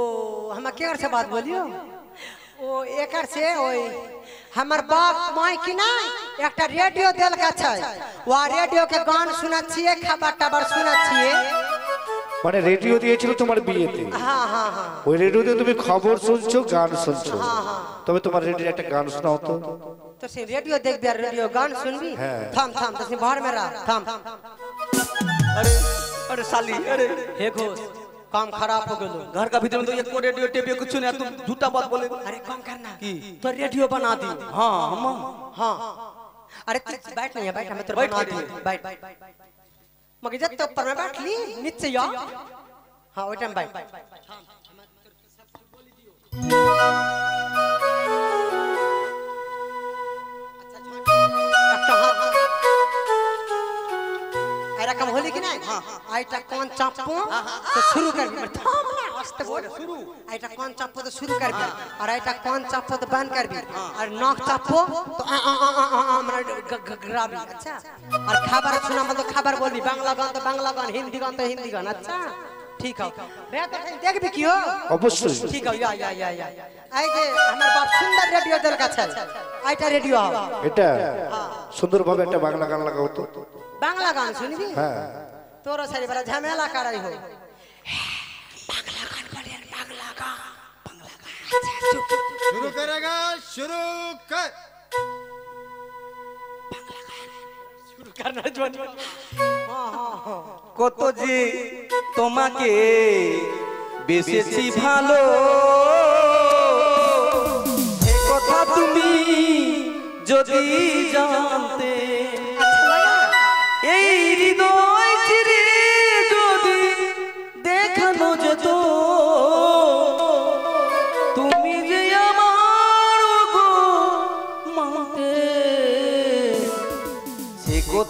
हम केकर से बात बोलियो ओ एकर से ओई हमर बाप माय की ना एकटा रेडियो देल का छै वा रेडियो के गान सुनत छिए खबर टबर सुनत छिए মানে রেডিও দিয়েছিল তোমার বিয়েতে हाँ हाँ हाँ ওই রেডিওতে তুমি খবর শুনছো গান শুনছো তবে তোমার রেডিওর একটা গান শোনাও তো तो से रेडियो देख बिया रेडियो गान सुनबी हाँ। थाम थाम तो से बाहर में रह थाम अरे अरे साली अरे हे घोष काम खराब हो गलो। घर का भीतर में तो एको रेडियो टेप कुछ नहीं तुम झूठा बात बोले। अरे कौन करना? की तो रेडियो बना दी हाँ हम हाँ। अरे तू बैठ नहीं बैठ हमें तो दी बैठ मगर जब तक तो पर मैं बैठ ली नीचे या हाँ ओ टाइम बैठ हाँ हमें सब कुछ बोल दियो आइटा कौन चापो? तो शुरू कर भी थाम ना हँसते बोल शुरू। आइटा कौन चापो तो शुरू कर भी और आइटा कौन चापो तो बंद कर भी हाँ। और नाक चापो तो आ आ आ आ हमरा गगरा भी अच्छा। और खबर सुना मतलब खबर बोल भी बांग्ला गान तो बांग्ला गान हिंदी गान तो हिंदी गान। अच्छा। ठीक है। मैं तो देख भी कियो? अवश्य। ठीक है या या या या। आई जे हमर बाप सुंदर रेडियो दल का छल। आइटा रेडियो आ आओ हाँ। सुंदर সুন্দরভাবে একটা বাংলা गान लगाओ तो। বাংলা गान सुनबी? हाँ। তোরও সেরিবেলা ঝামেলা কাড়াই হই পাগলা গান পাগলা গান। পাগলা গান। শুরু শুরু কর। কত যে তোমাকে বেসেছি ভালো। কথা তুমি যদি জানতে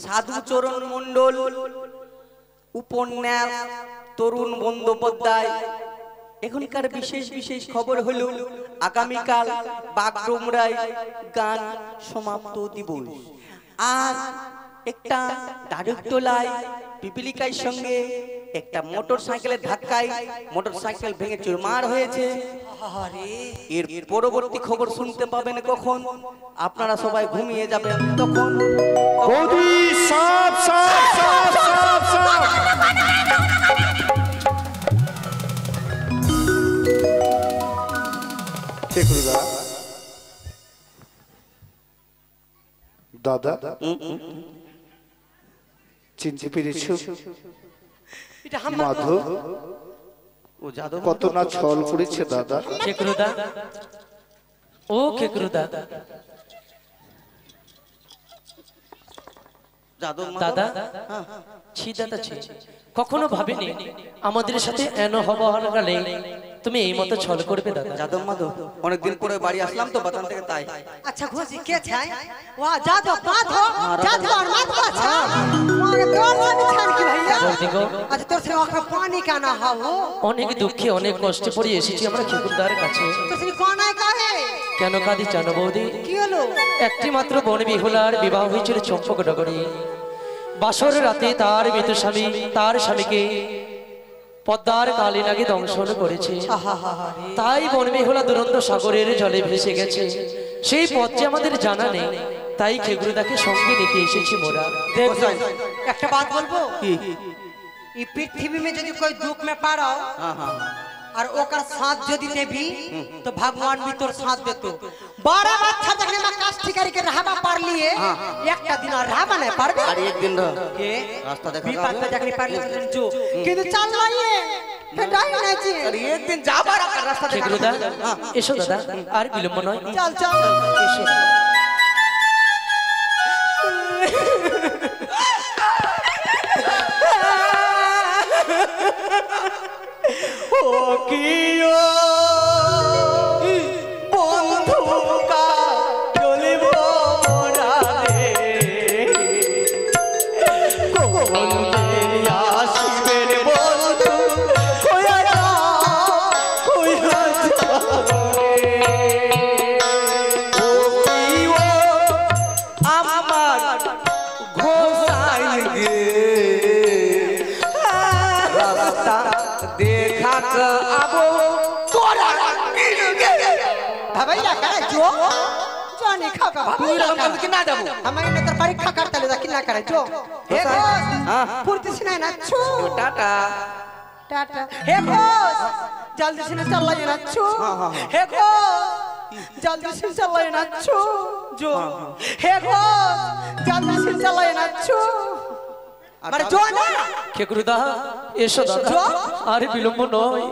সাধুচরণ মন্ডল উপন্যাস, তরুণ বন্দ্যোপাধ্যায়। এখনকার বিশেষ বিশেষ খবর হল আগামীকাল বাগডোমরায় গান সমাপ্ত দিবস। আর একটা দারুকটোলায় পিপিলিকার সঙ্গে একটা মোটর সাইকেলের ধাক্কায় মোটর সাইকেল ভেঙে চুরমার হয়েছে। এর পরবর্তী খবর শুনতে পাবেন কখন? আপনারা সবাই ঘুমিয়ে যাবেন তখন। বৌদি সাপ সাপ সাপ সাপ সাপ। কে করে দাদা? দাদা চিনতে পেরেছ? মাধব ও যাদব। কত না ছল করেছে দাদা। ও যাদব দাদা? ছি দাদা ছি। কখনো ভাবিনি আমাদের সাথে এন হবার গেলে তুমি এই মতো ছল করবে দাদা। যাদব মাধব অনেকদিন পরে বাড়ি আসলাম তো বাতান থেকে তাই। আচ্ছা ঘোষি কে চাই ওয়া যাদব মাধব যাদব আর মাধব আচ্ছা। মানে কোন মানে ছান কি ভাইয়া? আচ্ছা, আজ আচ্ছা, তোর সে অখা পানি কেন হাও অনেক দুঃখে অনেক কষ্টে পড়ে এসেছি আমরা খিকুরদার কাছে। তো কোন আই কাহে? কেন কাঁদি জানো বৌদি? কি হলো? একটি মাত্র বন বিহুলার বিবাহ হয়েছিল চম্পক নগরে। বাসর রাতে তার মৃত স্বামী তার স্বামীকে পদ্মার কালী নাকি দংশন করেছে। তাই বনবিহলা দুরন্ত সাগরের জলে ভেসে গেছে। সেই পথ যে আমাদের জানা নেই তাই খেগুরুদাকে সঙ্গে নিতে এসেছি মোরা একটা বাদ বলব? এই পৃথিবী মে যদি কই দুঃখ মে পারাও হ্যাঁ হ্যাঁ।, হ্যাঁ। और ओकर साथ यदि देबी तो भगवान भी तोर साथ देतो बारह बच्चा देखने में काष्टी करी के रहबा पार लिए একটা দিন আর रहबा नहीं पारबे আর একদিন রহ के রাস্তা দেখা বিপাদ যাবে। पे देखने पार लिए जो কিন্তু চাল লাইয়ে ফেডাই না জি আর একদিন যাবার আর রাস্তা দেখা খেগুরুদা হ্যাঁ। এসো দাদা আর বিলম্ব নয় চল চল এসো বন্ধু का তুই রকম করবি কি না যাবো हमारे ने तर परीक्षा करता ले कि ना करे जो हे बॉस हाँ। फुर्ती से ना छु টাটা टाटा हे बॉस जल्दी से चल ले ना छु हे बॉस जल्दी से चल ले ना छु जो हे बॉस जल्दी से चल ले ना छु मारे जो ना খেকুরুদা এসো দাদা আর বিলম্ব নয়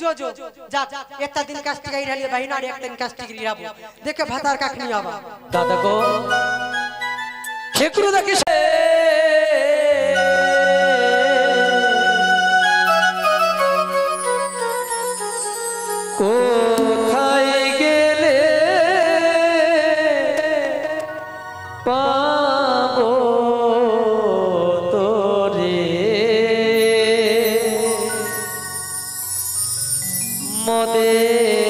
जो जो जा एक दिन कष्ट गई रही बहना एक दिन कष्ट गिरी आबो देखे भतार का खनी आबा दादा को ठेकरू देखिसे মদের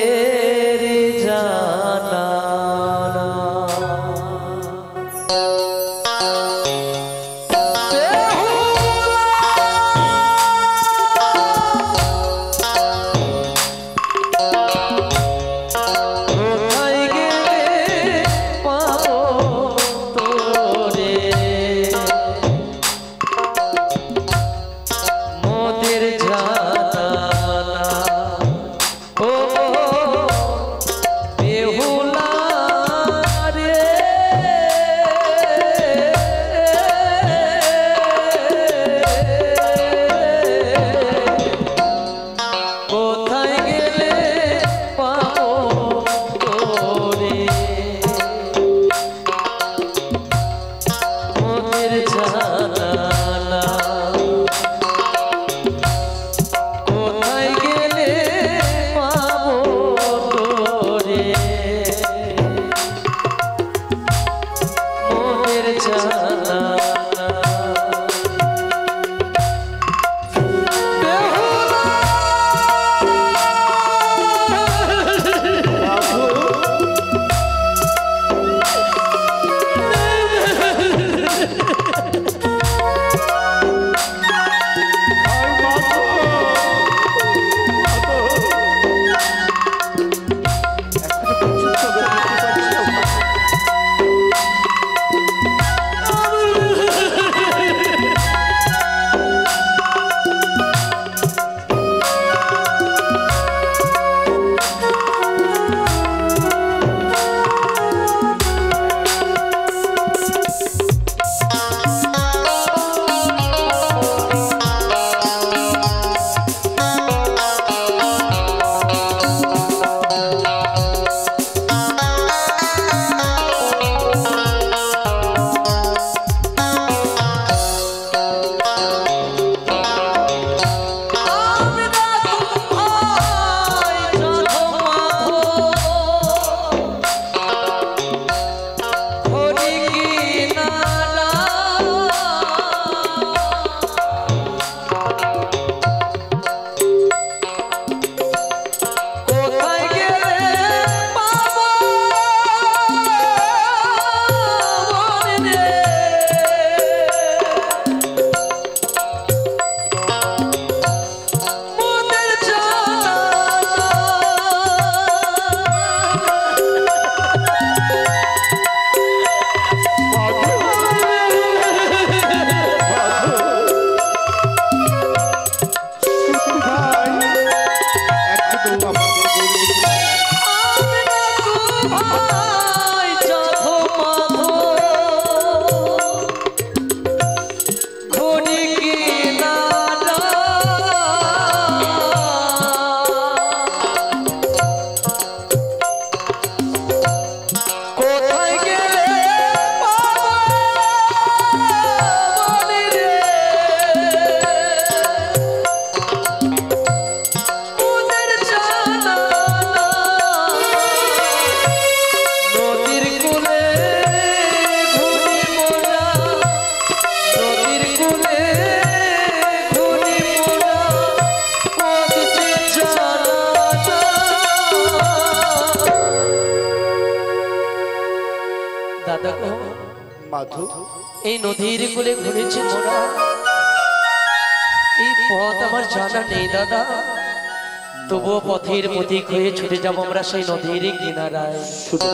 নদী হয়ে ছুটে যাব আমরা সেই নদীর কিনারায়। ছুটে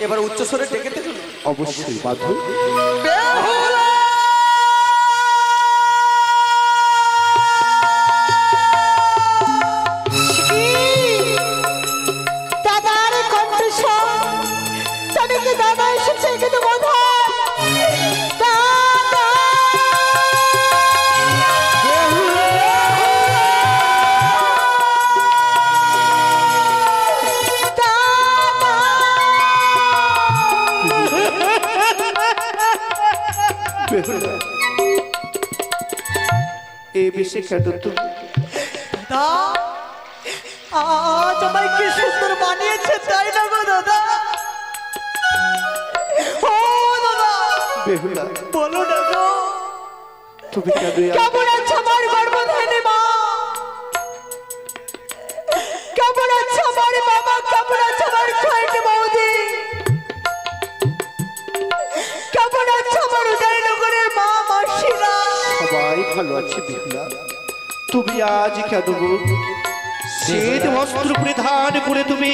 এবার উচ্চস্বরে ডেকে দেখুন অবশ্যই বাধ্য কেন তুমি দাদা আজ আমায় কি সুন্দর বানিয়েছে তাই না গো দাদা? ও দাদা বেহুলা। বলো না গো। তুমি কেন কেমন তুমি আজ কেন শ্বেত বস্ত্র পরিধান করে তুমি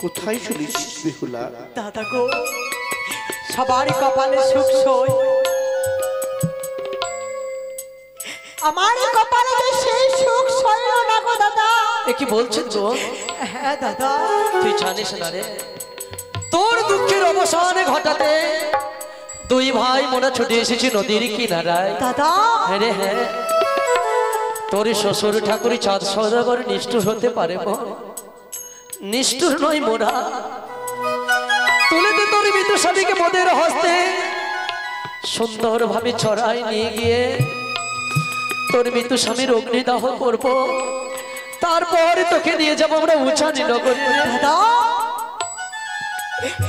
কোথায় চলেছিস বিহুলা? দাদা গো সবার কপালে সুখ সই। আমার কপালে যে সেই সুখ সইল না গো দাদা। এ কি বলছেন তো হ্যাঁ দাদা। তুই জানিস না রে তোর দুঃখের অবসানে ঘটাতে দুই ভাই মনে ছুটে এসেছি নদীর কিনারায়। দাদা। হ্যাঁ রে হ্যাঁ। তোর শ্বশুর ঠাকুরি চাঁদ সদাগর নিষ্ঠুর হতে পারে নিষ্ঠুর নয় মোরা। তুলে দে তোর মৃত স্বামীকে মদের হস্তে। সুন্দরভাবে ছড়াই নিয়ে গিয়ে তোর মৃত স্বামীর অগ্নিদাহ করব। তারপরে তোকে নিয়ে যাব আমরা উঁচানি নগরে।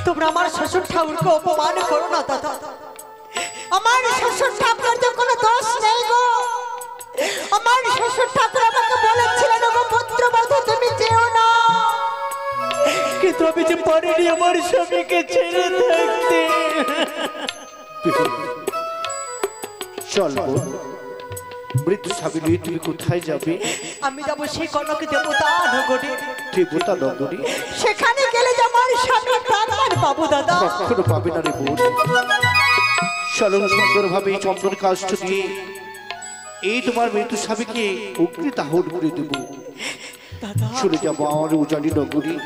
তোমরা আমার শ্বশুর ঠাকুরকে অপমান করো না, দাদা। আমার শ্বশুর ঠাকুর তো কোনো দোষ নেই গো। আমার শ্বশুর ঠাকুর আমাকে বলেছিলেন গো পুত্র বধূ তুমি যেও না। কিন্তু আমি যে পারিনি আমার স্বামীকে ছেড়ে থাকতে চল মৃত্যু স্বামী নিয়ে তুমি কোথায় যাবে? আমি যাব সেই কনক দেবতা নগরে। দেবতা নগরী? সেখানে গেলে যে আমার স্বামী প্রাণ পাবো দাদা। কখনো পাবে না রে বোন। চলো সুন্দরভাবে চন্দন কাষ্ট দিয়ে এই তোমার মৃত্যু স্বামীকে অগ্নি দাহন করে দেব। দাদা। চলে যাব আমার উজানি নগরী।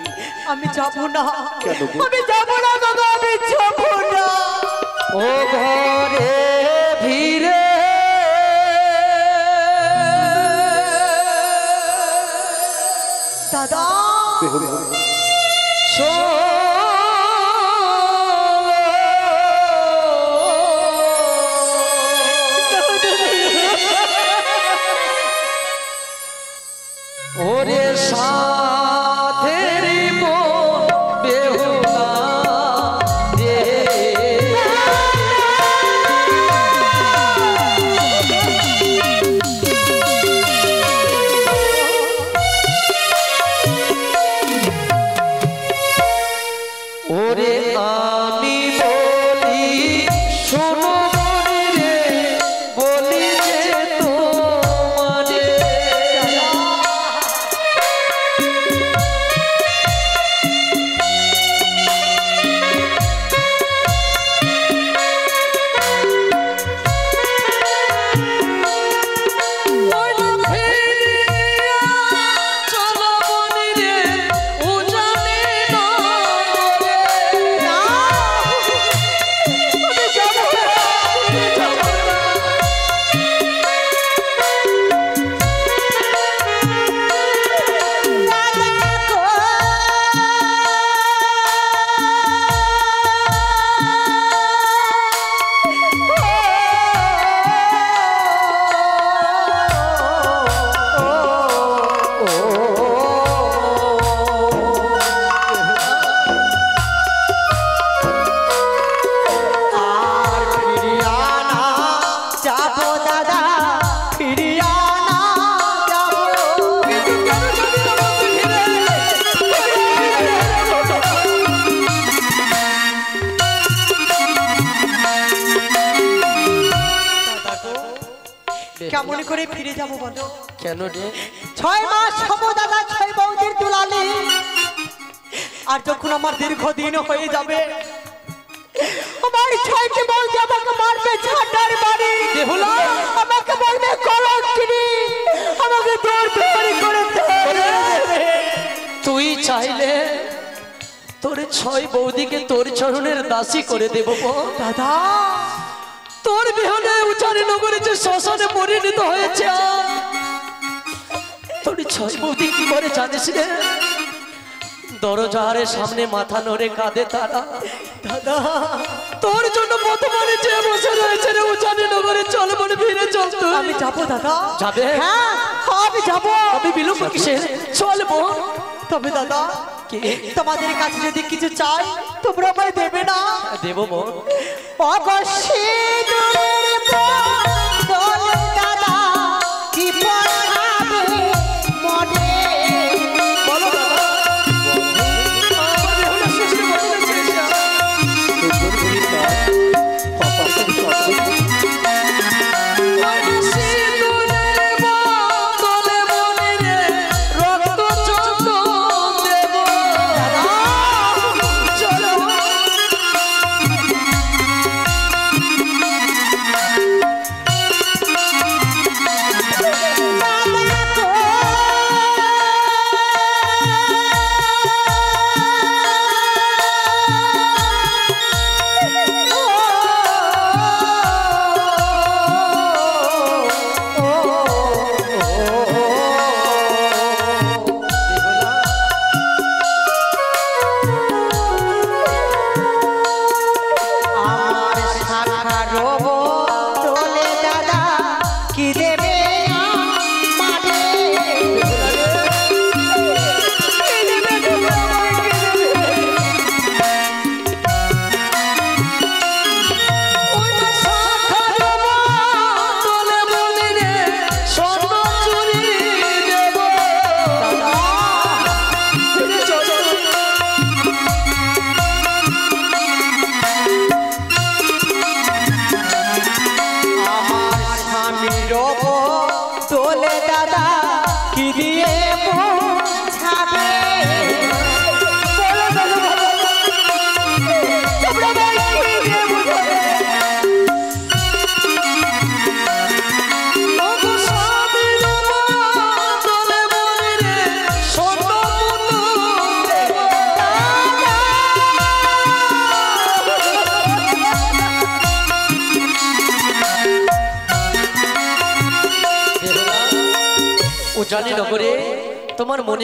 আমি যাব না। কেন আমি যাব না দাদা আমি যাব না। ও ঘরে ফিরে। দাদা। ওরে সাথের হয়ে যাবে। আমার ছয়টি বৌদি আমাকে মারবে ঝাঁটার বাড়ি। বেহুলা! আমাকে বলবে কলঙ্কিনি আমাকে দৌড় দৌড়ি করে তুই চাইলে তোর ছয় বৌদিকে তোর চরণের দাসী করে দেব। দাদা। তোর বিহনে উচারি নগরে যে শ্মশানে পরিণত হয়েছে। তোর ছয় বৌদি কি করে জানিস রে? দরজারে সামনে মাথা নড়ে কাঁদে তারা। দাদা তোর জন্য বর্তমানে যে বসে রয়েছে রে নগরে চল ফিরে চল। আমি যাব দাদা। যাবে? হ্যাঁ আমি যাব। আমি বিলম্ব কিসের? তবে দাদা কি? তোমাদের কাছে যদি কিছু চাই তোমরা আমায় দেবে না। দেব বোন অবশ্যই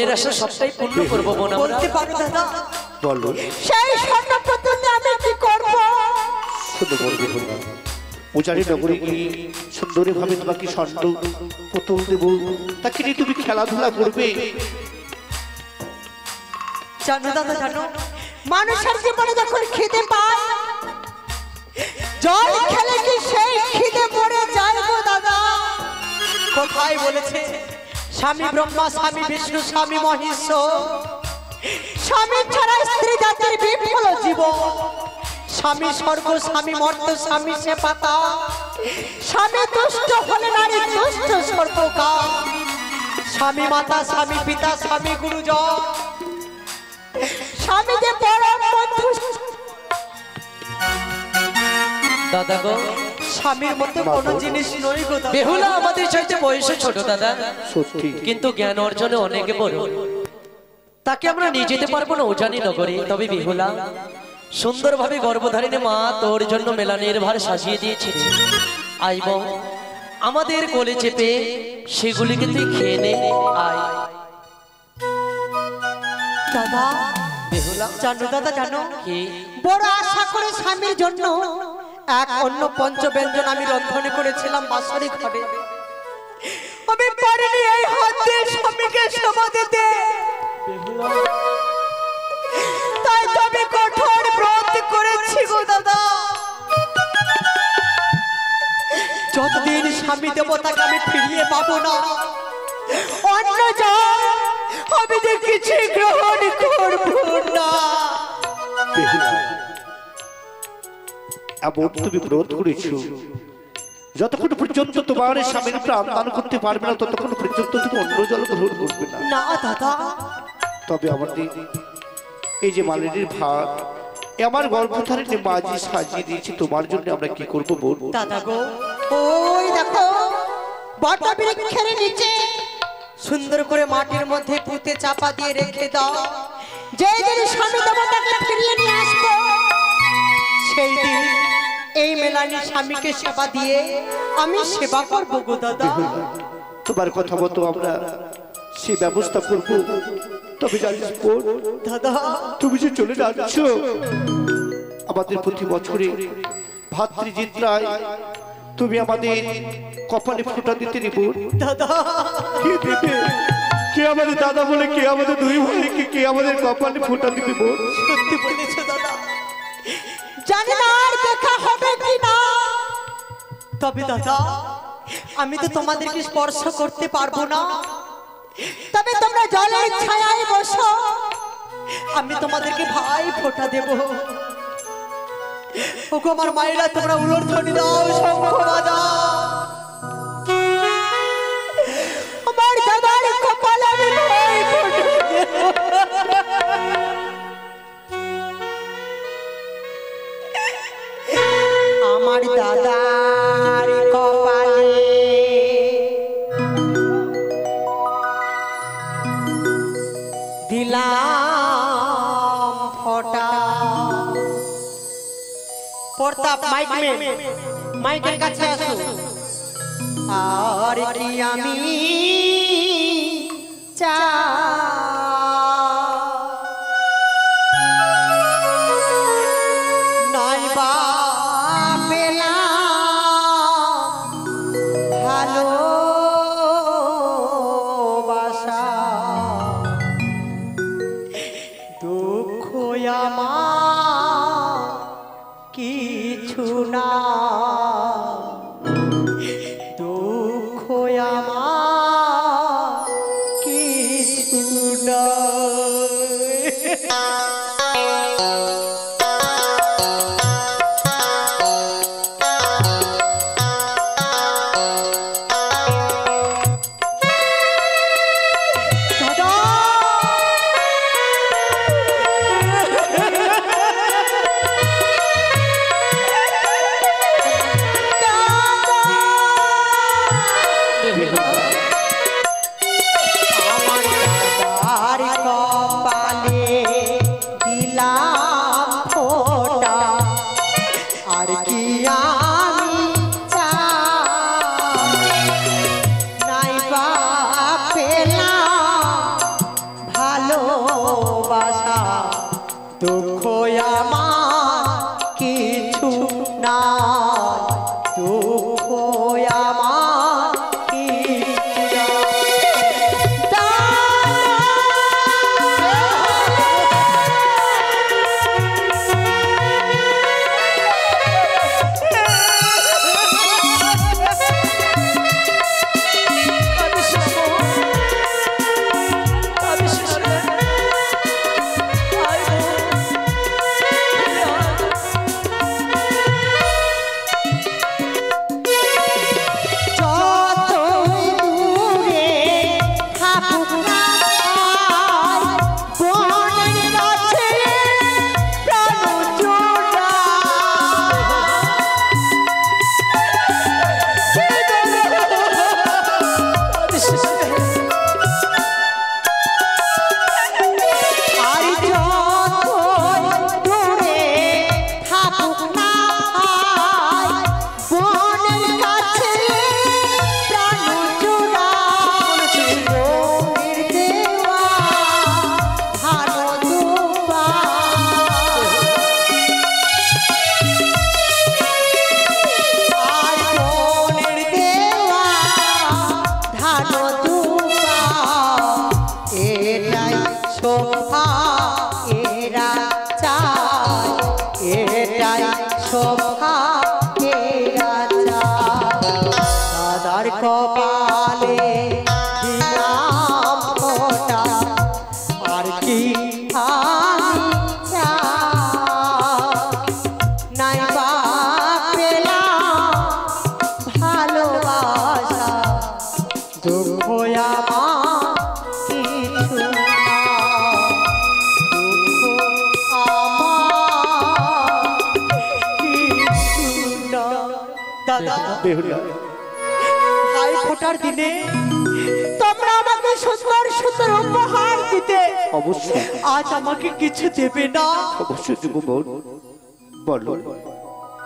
মনের আশা সবটাই পূর্ণ করব বোন বলতে পারো দাদা বলো। সেই আমি কি করব? শুধু বলবে উজানি নগরে গিয়ে সুন্দরী ভাবে তোমাকে স্বর্ণ পুতুল দেব। তাকে নিয়ে তুমি খেলাধুলা করবে। জানো দাদা জানো। মানুষের জীবনে যখন খিদে পায় জল খেলে কি সেই খিদে মরে যায় গো দাদা? কোথায় বলেছে? স্বামী ব্রহ্মা, স্বামী বিষ্ণু, স্বামী মহেশ্বর স্বামী ছাড়া স্ত্রী জাতির বিফল জীবন। স্বামী স্বর্গ, স্বামী মর্ত, স্বামী সে পাতা। স্বামী দুষ্ট হলে নারী দুষ্ট সর্বকাল স্বামী মাতা, স্বামী পিতা, স্বামী গুরুজন। স্বামী যে পরম বন্ধু। দাদা গো স্বামীর মতো কোনো জিনিস নই গো বেহুলা আমাদের চাইতে বয়সে ছোট দাদা। সত্যি। কিন্তু জ্ঞান অর্জনে অনেক বড়। তাকে আমরা নিয়ে যেতে পারব না উজানি নগরে। তবে বিহুলা সুন্দরভাবে গর্ভধারিণী মা তোর জন্য মেলানের ভার সাজিয়ে দিয়েছে। আইব আমাদের কোলে চেপে সেগুলিকে তুই খেয়ে নে। আয়। দাদা বেহুলা জানো দাদা জানো? বড় আশা করে স্বামীর জন্য এক অন্য পঞ্চব্যঞ্জন আমি রন্ধনে করেছিলাম বাসরি ঘরে আমি পারিনি এই হাত দিয়ে স্বামীকে সেবা দিতে। তাই তো আমি কঠোর ব্রত করেছি গো দাদা। যতদিন স্বামী দেবতাকে আমি ফিরিয়ে পাবো না, অন্য যা আমি যে কিছু গ্রহণ করব না। এমন তুমি ব্রত করেছ। যতক্ষণ পর্যন্ত তোমার স্বামীর প্রাণ দান করতে পারবে না ততক্ষণ পর্যন্ত তুমি অন্য জল গ্রহণ করবে না। দাদা। তবে আমাদের এই যে মালিনীর ভাত আমার গর্ভধারিণী মাঝি সাজিয়ে দিয়েছি তোমার জন্য আমরা কি করব বল দাদা গো ওই দেখো বট বৃক্ষের নিচে সুন্দর করে মাটির মধ্যে পুঁতে চাপা দিয়ে রেখে দাও। যেই দিন স্বামী দেবতাকে ফিরিয়ে নিয়ে আসব সেই দিন এই মেলানি স্বামীকে সেবা দিয়ে আমি সেবা করব গো দাদা। তোমার কথা মতো আমরা সে ব্যবস্থা করব। তবে জানিস দাদা। তুমি যে চলে যাচ্ছ আমাদের প্রতি বছরে ভাতৃজিত্রায় তুমি আমাদের কপালে ফোঁটা দিতে নিব দাদা। কে দেবে? কে আমাদের দাদা বলে কে আমাদের দুই ভাইকে কে আমাদের কপালে ফোঁটা দিতে বোন? সত্যি বলেছ দাদা। জানি না আর দেখা হবে কি না তবে দাদা আমি তো তোমাদেরকে স্পর্শ করতে পারব না। তবে তোমরা জলের ছায়ায় বসো। আমি তোমাদেরকে ভাই ফোটা দেব। ওগো আমার মায়েরা তোমরা উলোর ধ্বনি দাও শঙ্খ বাজাও আমার দাদার কপালে। দিলাম ফটা। প্রতাপ, মাইক মে মাইকের কাছে আসো আর কি আমি চা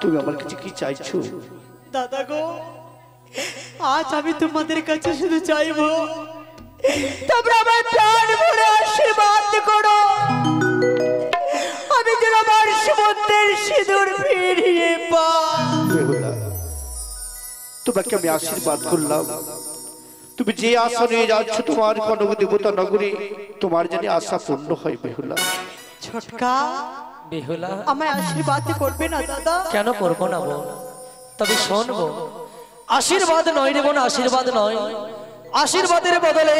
তুমি আমার কাছে কি চাইছো? দাদা গো আজ আমি তোমাদের কাছে শুধু চাইব তোমরা আমার প্রাণ ভরে আশীর্বাদ করো। আমি যেন আমার সমুদ্রের সিঁদুর ফিরিয়ে পাই। তোমাকে আমি আশীর্বাদ করলাম। তুমি যে আশা নিয়ে যাচ্ছ তোমার কনক দেবতা নগরী তোমার জানি আশা পূর্ণ হয় বেহুলা। ছোটকা বেহুলা। আমায় আশীর্বাদ করবে না দাদা। কেন করব না বোন তবে শোনবো আশীর্বাদ নয় রে বোন আশীর্বাদ নয়। আশীর্বাদের বদলে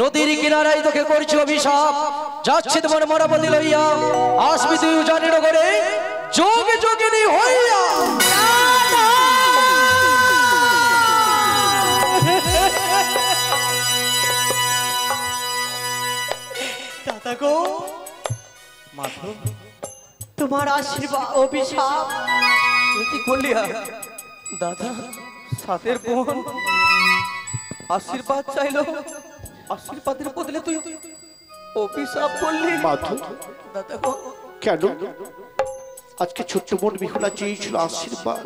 নদীর কিনারায় তোকে করছি অভিশাপ। যাচ্ছি তোমার মরাপতি লইয়া আসবি তুই জানি করে যোগে যোগিনী হইয়া। দাদা গো। তোমার আশীর্বাদ অভিশাপ। কি করলি দাদা সাথের বোন। আশীর্বাদ চাইলো। আশীর্বাদের বদলে তুই অভিশাপ করলি। দাদা কেন? আজকে ছোট্ট বোন বিহুলা চেয়েছিল আশীর্বাদ।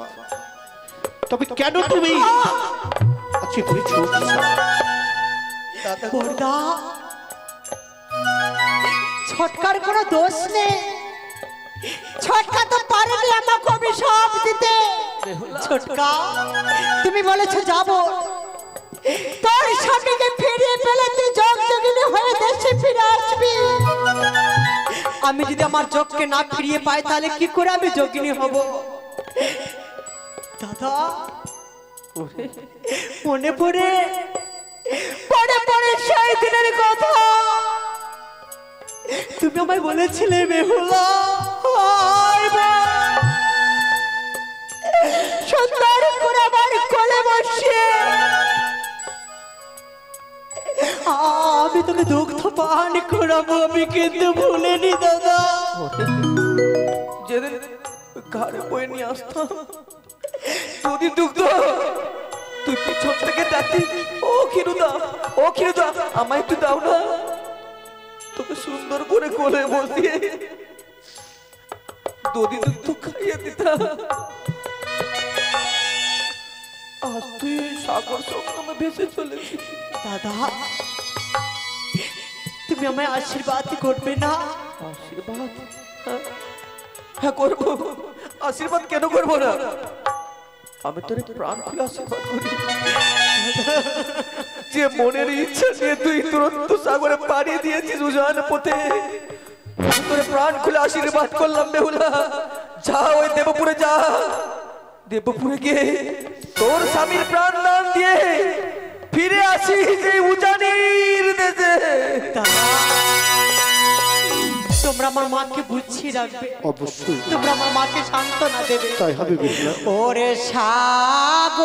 তবে কেন তুমি? আজকে করেছ বর্দা ছটকার কোনো দোষ নেই। ছটকা তো পারেনি আমাকে অভিশাপ দিতে। ছটকা, তুমি বলেছ যাব। তোর স্বামীকে ফিরিয়ে পেলে তুই যোগ যোগিনী হয়ে দেশে ফিরে আসবি। আমি যদি আমার যোগকে না ফিরিয়ে পাই, তাহলে কি করে আমি যোগিনী হব? দাদা, মনে পড়ে? পরে পরে সেই দিনের কথা। তুমি আমায় বলেছিলে করে আমি তোকে দুগ্ধ পান করাবো, আমি কিন্তু ভুলিনি, দাদা। যেদিন ঘরে বয়ে নিয়ে আসতাম, যদি দুগ্ধ তুই পিছন থেকে ডাকতি, ও খিরুদা ও খিরুদা আমায় একটু দাও না। তোকে সুন্দর করে কোলে বসিয়ে দধি দুগ্ধ খাইয়ে দিতাম। আজ তুই সাগর সঙ্গমে ভেসে চলেছিস। দাদা তুমি আমায় আশীর্বাদ করবে না? আশীর্বাদ? হ্যাঁ, হ্যাঁ করব। আশীর্বাদ কেন করব না? আমি তোর প্রাণ খুলে আশীর্বাদ করি যে মনের ইচ্ছা নিয়ে তুই তুরন্ত সাগরে পাড়ি দিয়েছিস উজান পথে তোর প্রাণ খুলে আশীর্বাদ করলাম বেহুলা। যা ওই দেবপুরে যা দেবপুরে গিয়ে তোর স্বামীর প্রাণ দান দিয়ে ফিরে আসি সেই উজানির দেশে। তোমরা আমার মাকে বুঝিয়ে রাখবে। অবশ্যই। তোমরা আমার মাকে সান্ত্বনা দেবে। তাই হবে ওরে সাগরে